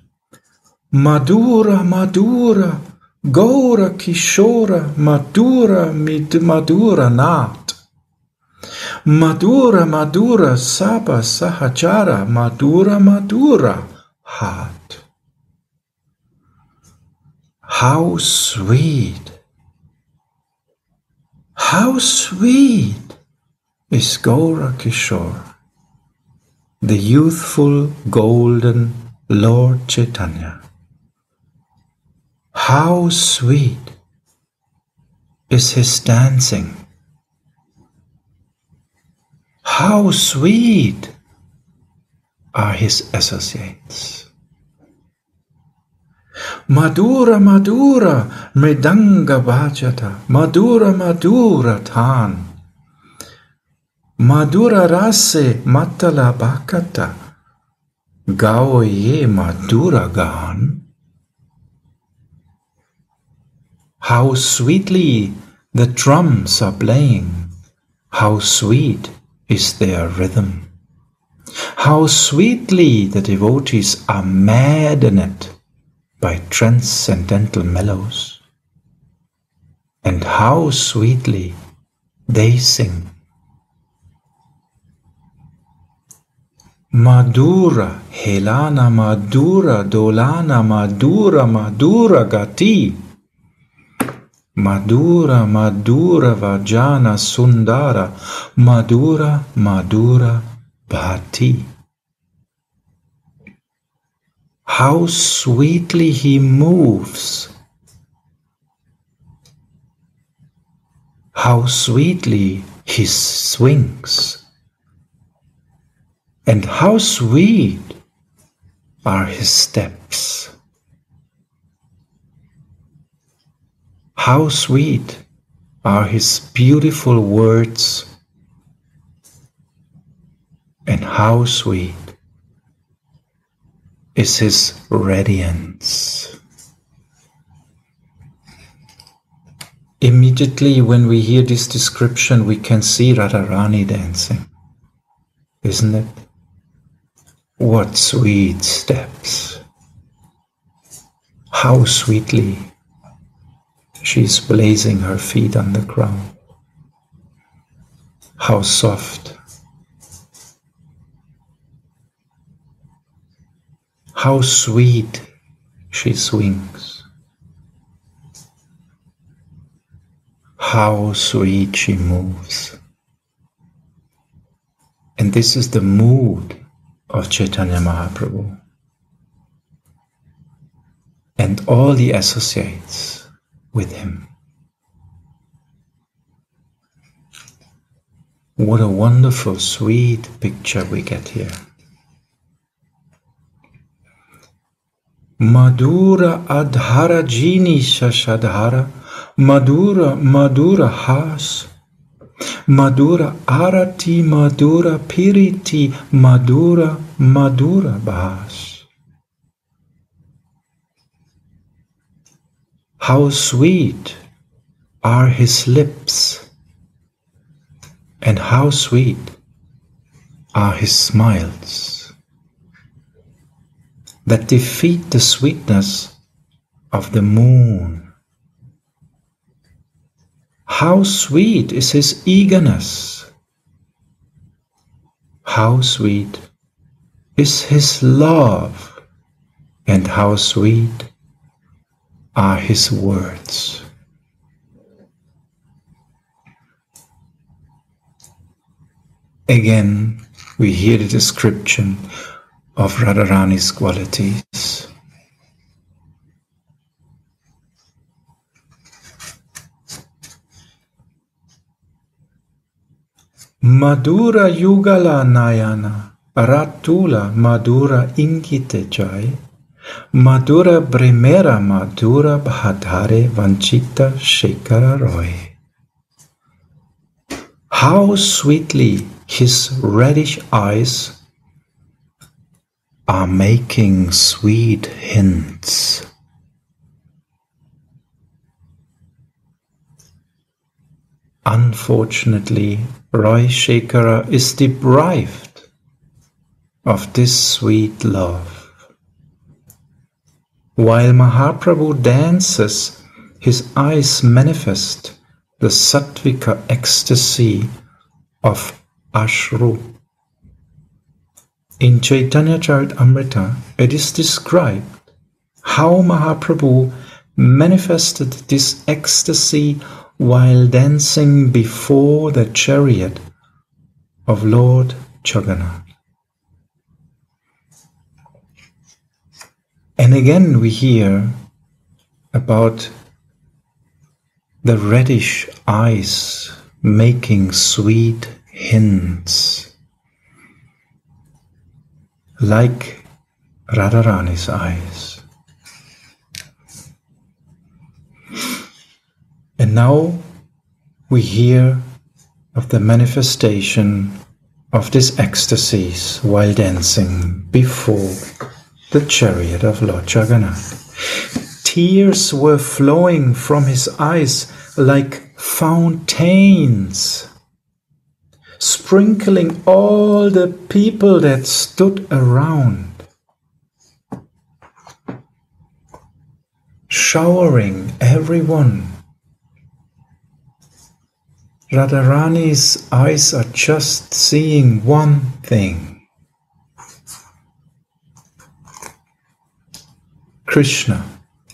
Madura, Madura, Gaura Kishora, Madura, Mid Madura Nat. Madura, Madura, Sapa, Sahachara, Madura, Madura, Hat. How sweet, how sweet is Gaura Kishore, the youthful golden Lord Chaitanya. How sweet is his dancing. How sweet are his associates. Madura Madura Mridanga Bhajata Madura Madura Tan Madura Rase Matala Bhakata. Gaoye Madura Gan. How sweetly the drums are playing, how sweet is their rhythm. How sweetly the devotees are maddened by transcendental mellows. And how sweetly they sing. Madura, Helana, Madura, Dolana, Madura, Madura, Gati. Madura, Madura, Vajana, Sundara, Madura, Madura, Bhati. How sweetly he moves. How sweetly he swings. And how sweet are his steps. How sweet are his beautiful words. And how sweet is his radiance. Immediately when we hear this description, we can see Radharani dancing, isn't it? What sweet steps! How sweetly she's blazing her feet on the ground. How soft How sweet she swings. How sweet she moves. And this is the mood of Chaitanya Mahaprabhu. And all the associates with him. What a wonderful, sweet picture we get here. Madhura adhara jini shashadhara, Madura Madhura has, Madhura arati Madura piriti Madura Madura bhas. How sweet are his lips and how sweet are his smiles that defeat the sweetness of the moon. How sweet is his eagerness. How sweet is his love, and how sweet are his words. Again, we hear the description of Radharani's qualities. Madura Yugala Nayana, Ratula Madura Ingite Jai, Madura Bremera Madura Bhadare Vanchita Shekara Roy. How sweetly his reddish eyes are making sweet hints. Unfortunately, Roy Shekara is deprived of this sweet love. While Mahaprabhu dances, his eyes manifest the sattvika ecstasy of Ashru. In Chaitanya Charitamrita, it is described how Mahaprabhu manifested this ecstasy while dancing before the chariot of Lord Jagannath. And again, we hear about the reddish eyes making sweet hints like Radharani's eyes. And now we hear of the manifestation of this ecstasies while dancing before the chariot of Lord Jagannath. Tears were flowing from his eyes like fountains sprinkling all the people that stood around, showering everyone. Radharani's eyes are just seeing one thing. Krishna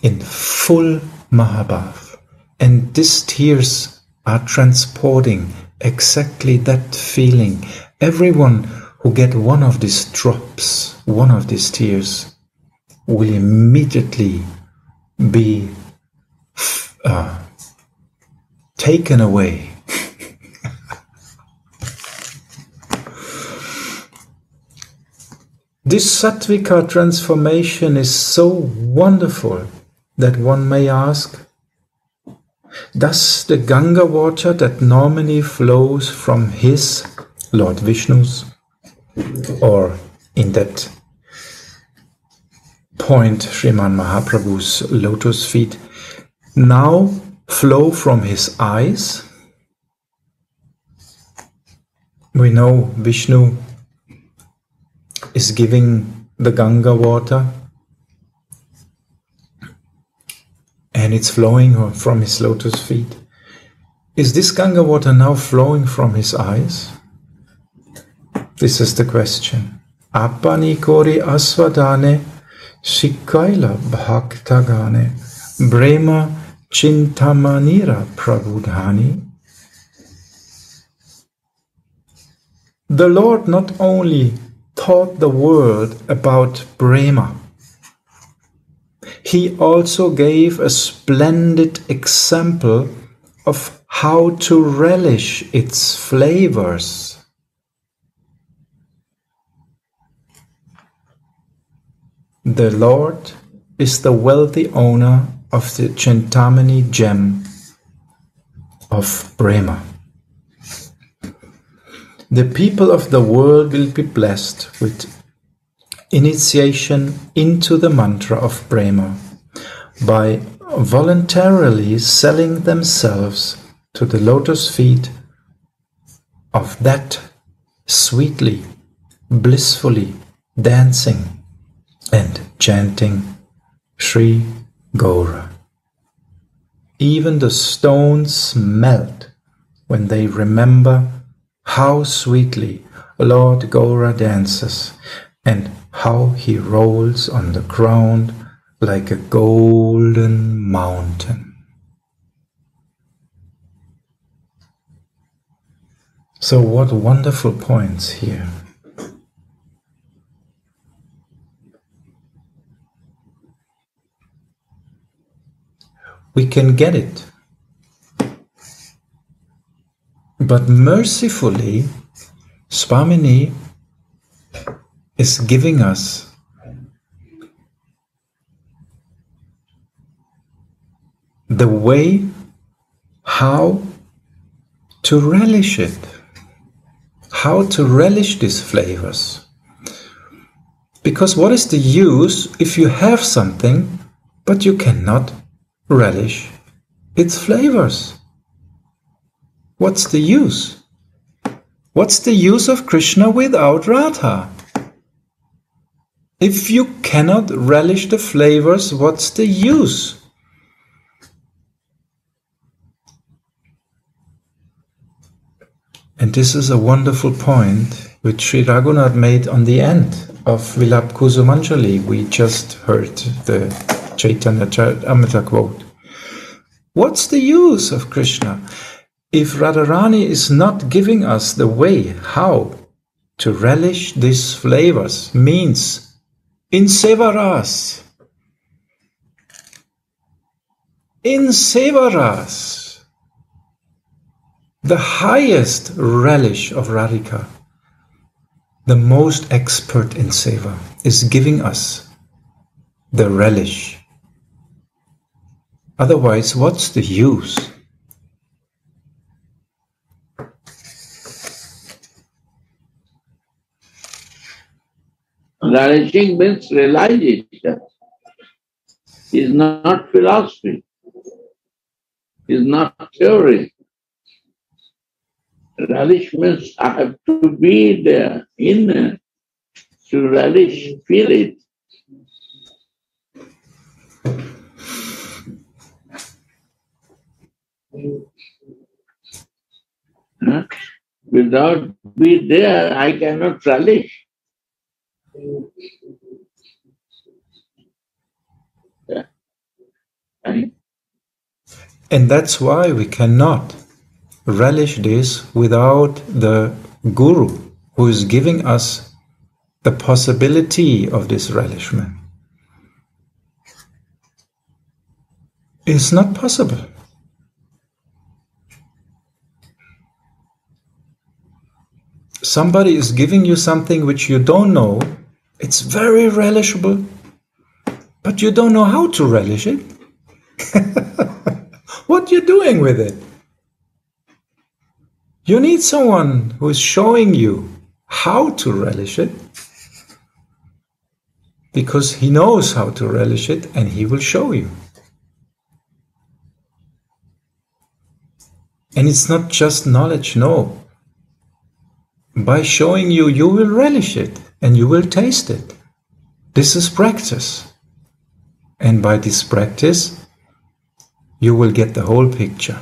in full Mahabhav, and these tears are transporting exactly that feeling. Everyone who get one of these drops, one of these tears, will immediately be uh, taken away. this sattvika transformation is so wonderful that one may ask Does the Ganga water that normally flows from his, Lord Vishnu's, or in that point, Sriman Mahaprabhu's lotus feet, now flow from his eyes? We know Vishnu is giving the Ganga water and it's flowing from his lotus feet. Is this Ganga water now flowing from his eyes? This is the question. Appani kori asvadane Shikaila Bhaktagane Prema Chintamanira Prabudhani. The Lord not only taught the world about Prema, he also gave a splendid example of how to relish its flavors. The Lord is the wealthy owner of the Chintamani gem of Prema. The people of the world will be blessed with initiation into the mantra of Prema by voluntarily selling themselves to the lotus feet of that sweetly, blissfully dancing and chanting Sri Gaura. Even the stones melt when they remember how sweetly Lord Gaura dances and how he rolls on the ground like a golden mountain. So, what wonderful points here. we can get it. But mercifully, Swamini is giving us the way how to relish it, how to relish these flavors. Because what is the use if you have something but you cannot relish its flavors. What's the use? What's the use of Krishna without Radha? If you cannot relish the flavors, what's the use? And this is a wonderful point which Sri Raghunath made on the end of Vilap Kusumanjali. We just heard the Chaitanya Amrita quote. What's the use of Krishna if Radharani is not giving us the way how to relish these flavors? Means in Sevaras. In Sevaras, the highest relish of Radhika, the most expert in Seva, is giving us the relish Otherwise, what's the use? Relishing means realization. Is not philosophy. Is not theory. Relish means I have to be there in to relish, feel it. Huh? Without be there, I cannot relish. Yeah. Right? And that's why we cannot relish this without the Guru who is giving us the possibility of this relishment. It's not possible. somebody is giving you something which you don't know, it's very relishable, but you don't know how to relish it. what you're doing with it? You need someone who is showing you how to relish it because he knows how to relish it and he will show you. And it's not just knowledge, no. By showing you, you will relish it and you will taste it. This is practice. And by this practice, you will get the whole picture.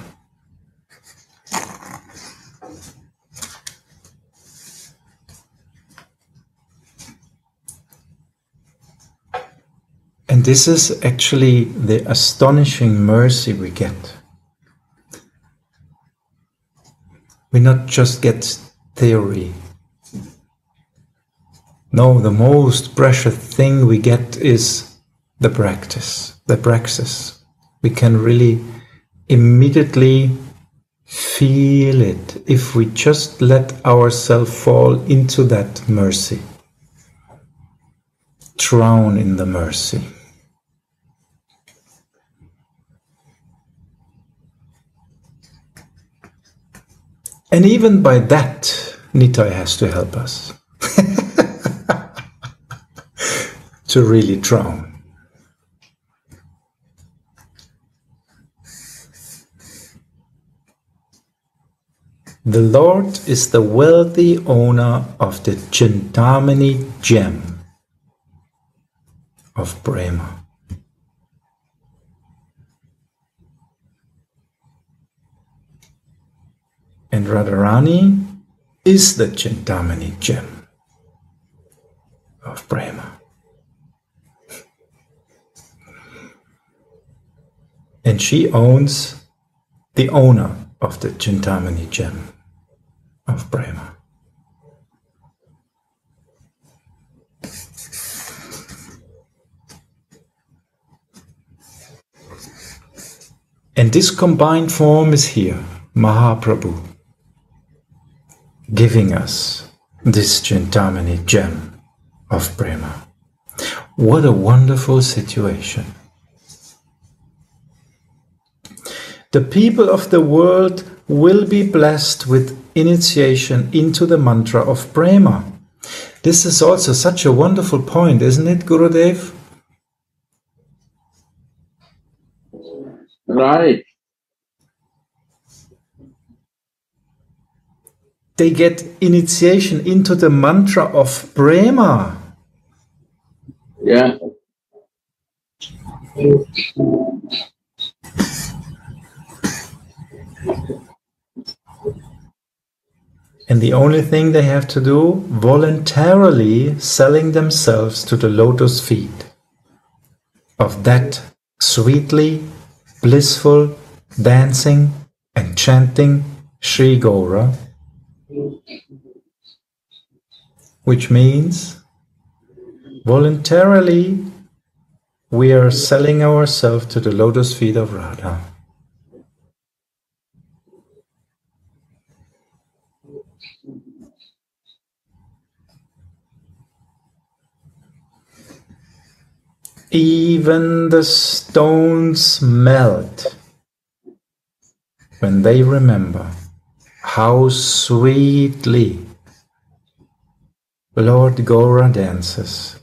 And this is actually the astonishing mercy we get. We not just get theory. No, the most precious thing we get is the practice, the praxis. We can really immediately feel it if we just let ourselves fall into that mercy, drown in the mercy. And even by that, Nitai has to help us to really drown. The Lord is the wealthy owner of the Chintamani gem of Prema. And Radharani is the Chintamani gem of Prema. And she owns the owner of the Chintamani gem of Prema. And this combined form is here, Mahaprabhu, giving us this Chintamani gem of Prema. What a wonderful situation. The people of the world will be blessed with initiation into the mantra of Prema. This is also such a wonderful point, isn't it, Gurudev? Right. They get initiation into the mantra of Prema. Yeah. And the only thing they have to do, voluntarily selling themselves to the lotus feet of that sweetly blissful dancing and chanting Sri Gaura, which means voluntarily we are selling ourselves to the lotus feet of Radha. Even the stones melt when they remember how sweetly Lord Gaura dances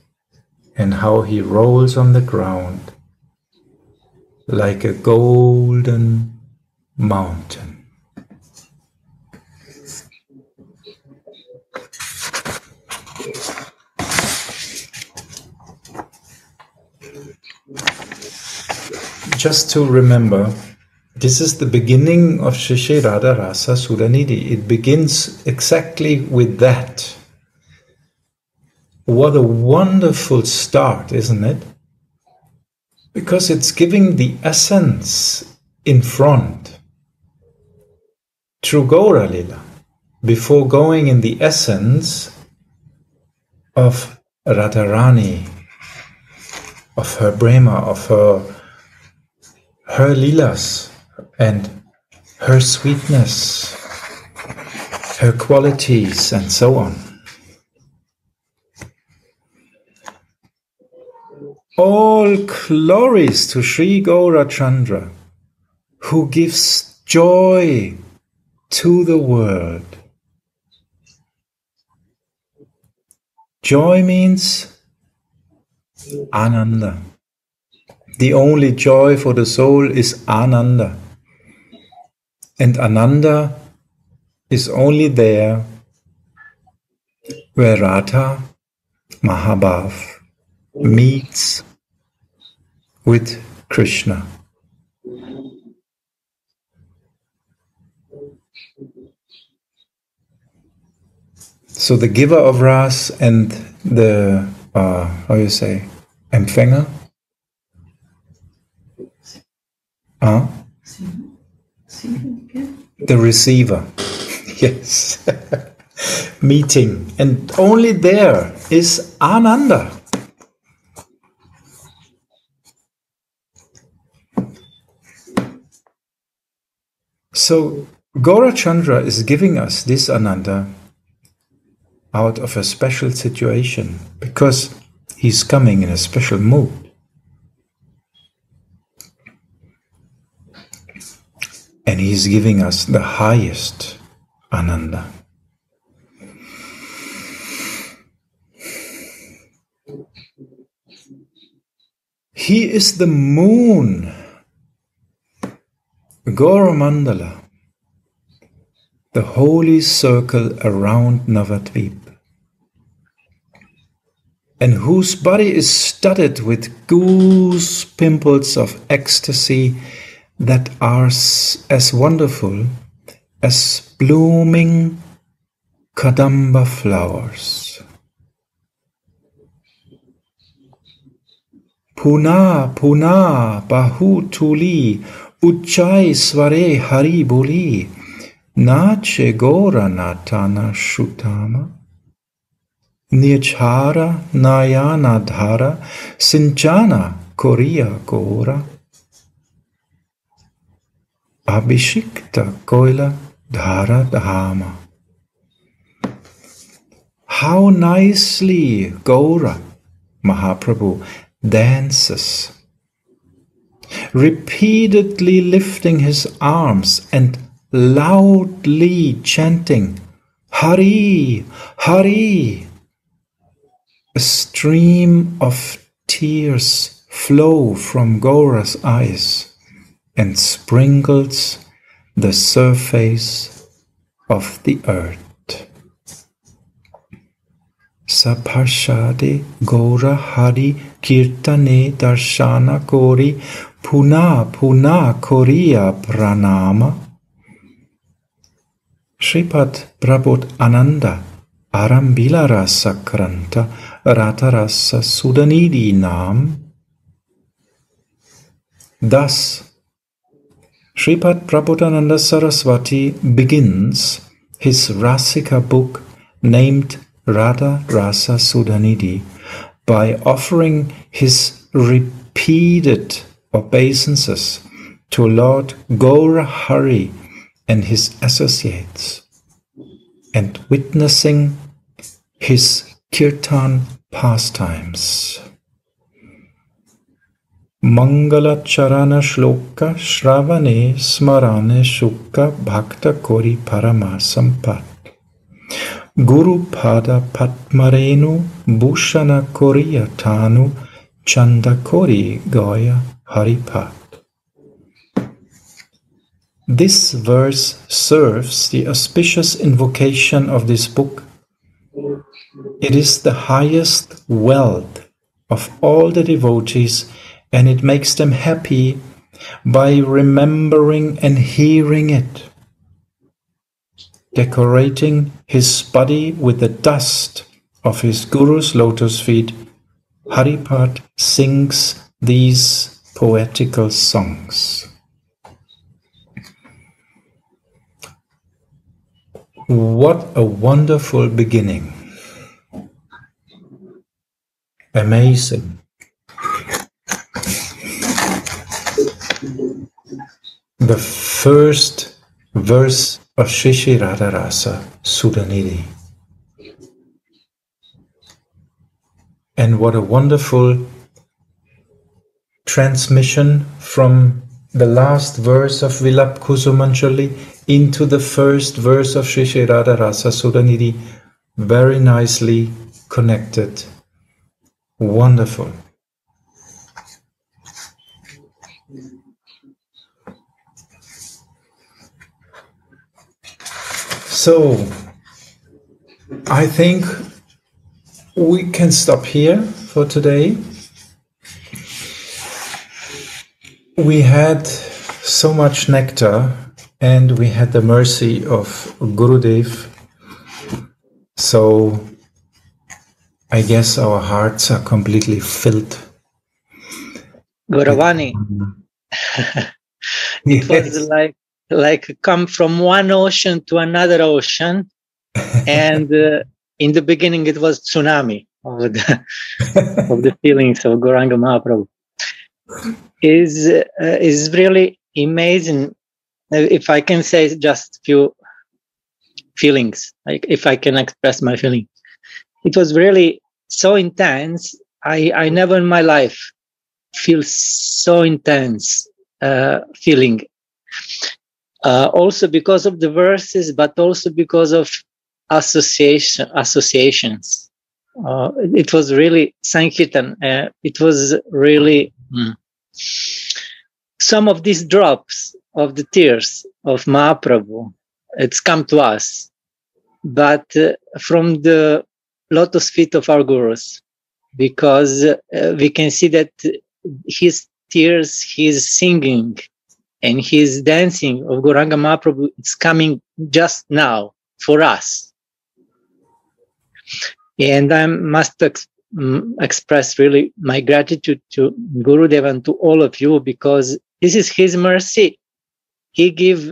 and how he rolls on the ground like a golden mountain. Just to remember, this is the beginning of Shri Radha Rasa Sudhanidhi. It begins exactly with that. What a wonderful start, isn't it? Because it's giving the essence in front through Gaura Lila before going in the essence of Radharani, of her Prema, of her her lilas and her sweetness, her qualities, and so on. All glories to Sri Gaurachandra, who gives joy to the world. Joy means ananda. The only joy for the soul is Ananda. And Ananda is only there where Radha Mahabhav meets with Krishna. So the giver of Ras and the, uh, how you say, Empfänger Huh? The receiver. yes. Meeting. And only there is Ananda. So Gaurachandra is giving us this Ananda out of a special situation because he's coming in a special mood. And he's giving us the highest Ananda. He is the moon, Gauramandala, the holy circle around Navadvip and whose body is studded with goose pimples of ecstasy that are as wonderful as blooming kadamba flowers. Puna, Puna, Bahu Tuli, Uchai Sware Hari Boli, Nache Gora Natana Shutama. Nirchara Nayana Dhara Sinchana Korea Gora Abhishikta Koila Dhara Dhama. How nicely Gora Mahaprabhu dances, repeatedly lifting his arms and loudly chanting Hari, Hari, a stream of tears flow from Gaura's eyes and sprinkles the surface of the earth. Sapashade Gaura Hari Kirtane Darshana Kori Puna Puna Koriya Pranama Shripad Prabodh Ananda Arambila Rasa Kranta Radharasa Sudhanidhi Nam. Thus, Sripad Prabodhananda Saraswati begins his Rasika book named Radha Rasa Sudhanidhi by offering his repeated obeisances to Lord Gaura Hari and his associates and witnessing his kirtan pastimes. Guru Pada Patmarenu Bhushana Koriya Tanu Chanda Kori Goya Haripat This verse serves the auspicious invocation of this book. It is the highest wealth of all the devotees, and it makes them happy by remembering and hearing it. Decorating his body with the dust of his Guru's lotus feet, Haripad sings these poetical songs. What a wonderful beginning! Amazing. The first verse of Shishi Radharasa Sudhanidhi. And what a wonderful transmission from the last verse of Vilap Kusumanjali into the first verse of Shishi Radharasa Sudhanidhi. Very nicely connected Wonderful. So, I think we can stop here for today. We had so much nectar and we had the mercy of Gurudev. So I guess our hearts are completely filled. Gauravani, Yes. It was like like come from one ocean to another ocean, and uh, in the beginning it was tsunami of the of the feelings of Gauranga Mahaprabhu. Is uh, is really amazing. If I can say just few feelings, like if I can express my feeling, it was really so intense. I I never in my life feel so intense uh, feeling. Uh, also because of the verses, but also because of association associations. Uh, it was really Sankirtan. Uh, it was really mm, some of these drops of the tears of Mahaprabhu. It's come to us, but uh, from the lotus feet of our gurus, because uh, we can see that his tears, his singing, and his dancing of Gauranga Mahaprabhu is coming just now for us. And I must ex- express really my gratitude to Gurudev and to all of you because this is his mercy. He gave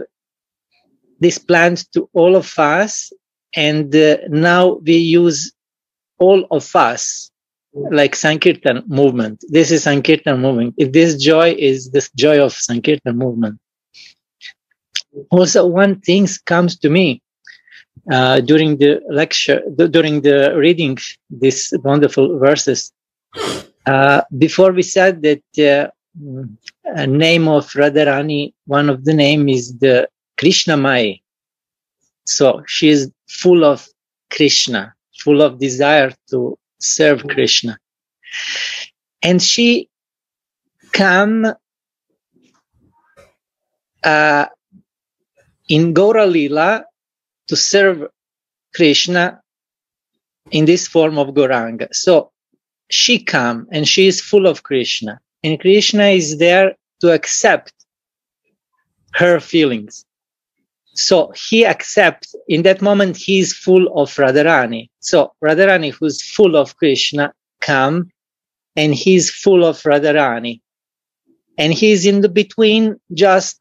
this plant to all of us and uh, now we use all of us like Sankirtan movement. This is Sankirtan movement. If this joy is this joy of Sankirtan movement. Also, one thing comes to me uh, during the lecture, during the reading these wonderful verses. Uh, before we said that uh, name of Radharani, one of the name is the Krishna Mai. So she is full of Krishna, full of desire to serve Krishna. And she come uh, in Gaura Lila to serve Krishna in this form of Gauranga. So she come and she is full of Krishna and Krishna is there to accept her feelings. So he accepts in that moment he is full of Radharani. So Radharani who's full of Krishna come and he's full of Radharani. And he's in the between just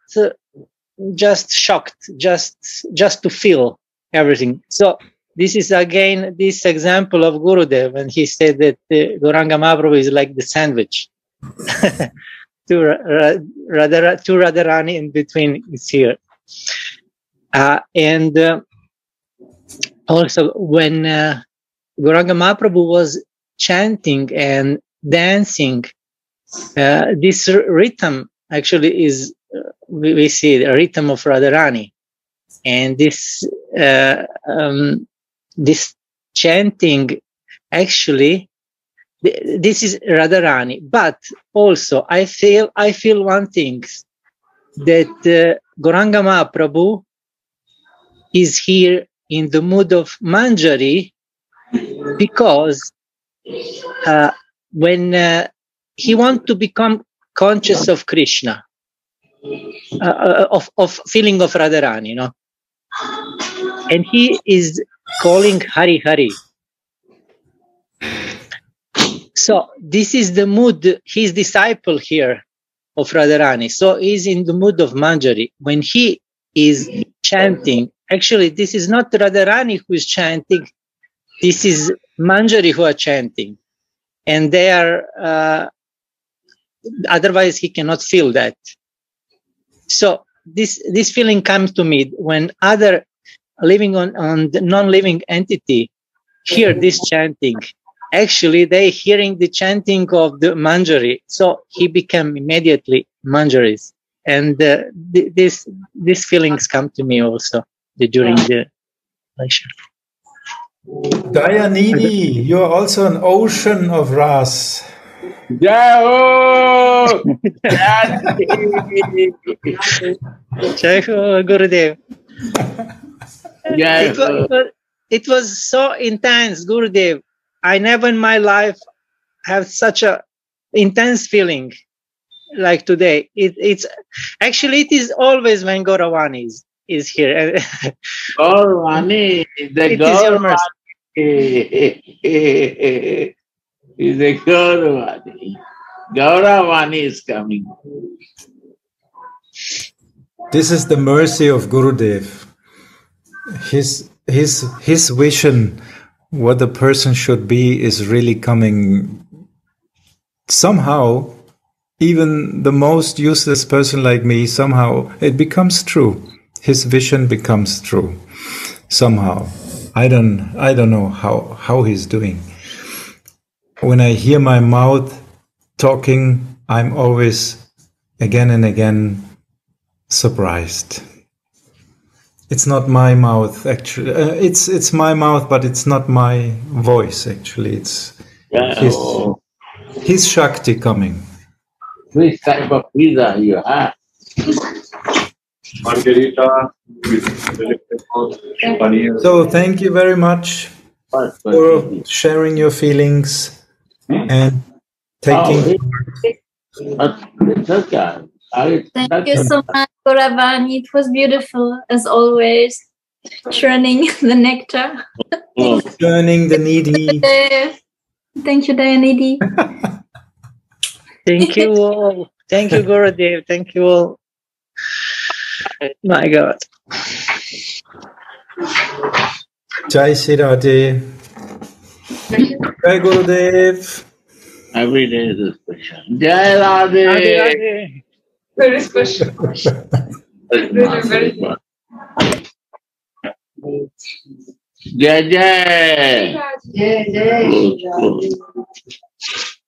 just shocked, just just to feel everything. So this is again this example of Gurudev, and he said that uh, Gauranga Mahaprabhu is like the sandwich. to Radha, to Radharani in between is here. Uh, and uh, also, when uh, Gauranga Mahaprabhu was chanting and dancing, uh, this rhythm actually is, uh, we, we, see the rhythm of Radharani. And this, uh, um, this chanting actually this is Radharani. But also, I feel I feel one thing that uh, Gauranga Mahaprabhu is here in the mood of Manjari because uh, when uh, he wants to become conscious of Krishna, uh, uh, of, of feeling of Radharani, you know, and he is calling Hari Hari. So this is the mood, his disciple here of Radharani. So he's in the mood of Manjari. When he is chanting Actually, this is not Radharani who is chanting. This is Manjari who are chanting. And they are, uh, otherwise he cannot feel that. So this, this feeling comes to me when other living on, on non-living entity hear this chanting. Actually, they hearing the chanting of the Manjari. So he became immediately Manjaris. And uh, th- this, these feelings come to me also during the lecture. Dayanidhi, you are also an ocean of Ras. Jai Jai Gurudev. It was, it was so intense, Gurudev. I never in my life have such a intense feeling like today. It, it's actually it is always when Gauravani is is here. Oh, Gauravani, the it Gauravani is, is a Gauravani. Gauravani is coming. this is the mercy of Gurudev. His his his vision, what the person should be, is really coming. Somehow, even the most useless person like me, somehow it becomes true. His vision becomes true. Somehow, I don't I don't know how how he's doing. When I hear my mouth talking, I'm always again and again surprised. It's not my mouth actually. Uh, it's it's my mouth, but it's not my voice actually. It's Yeah, his, oh, his Shakti coming. which type of pizza you have? Margarita with little pepper, paneer. So thank you very much What for was sharing your feelings hmm? and taking. Oh, but it's okay. I, Thank that's you so much, Gauravani. It was beautiful as always. Churning the nectar. Oh, Turning the needy. Thank you, Dayanidhi. Thank you all. Thank you, Gurudev. Thank you all. My God. Jai Shri Radhe. Jai Gurudev. every day is a special. Jai Radhe. Radhe, Radhe. Very special. Really very Jai Jai. Yeah, yeah. Close, close.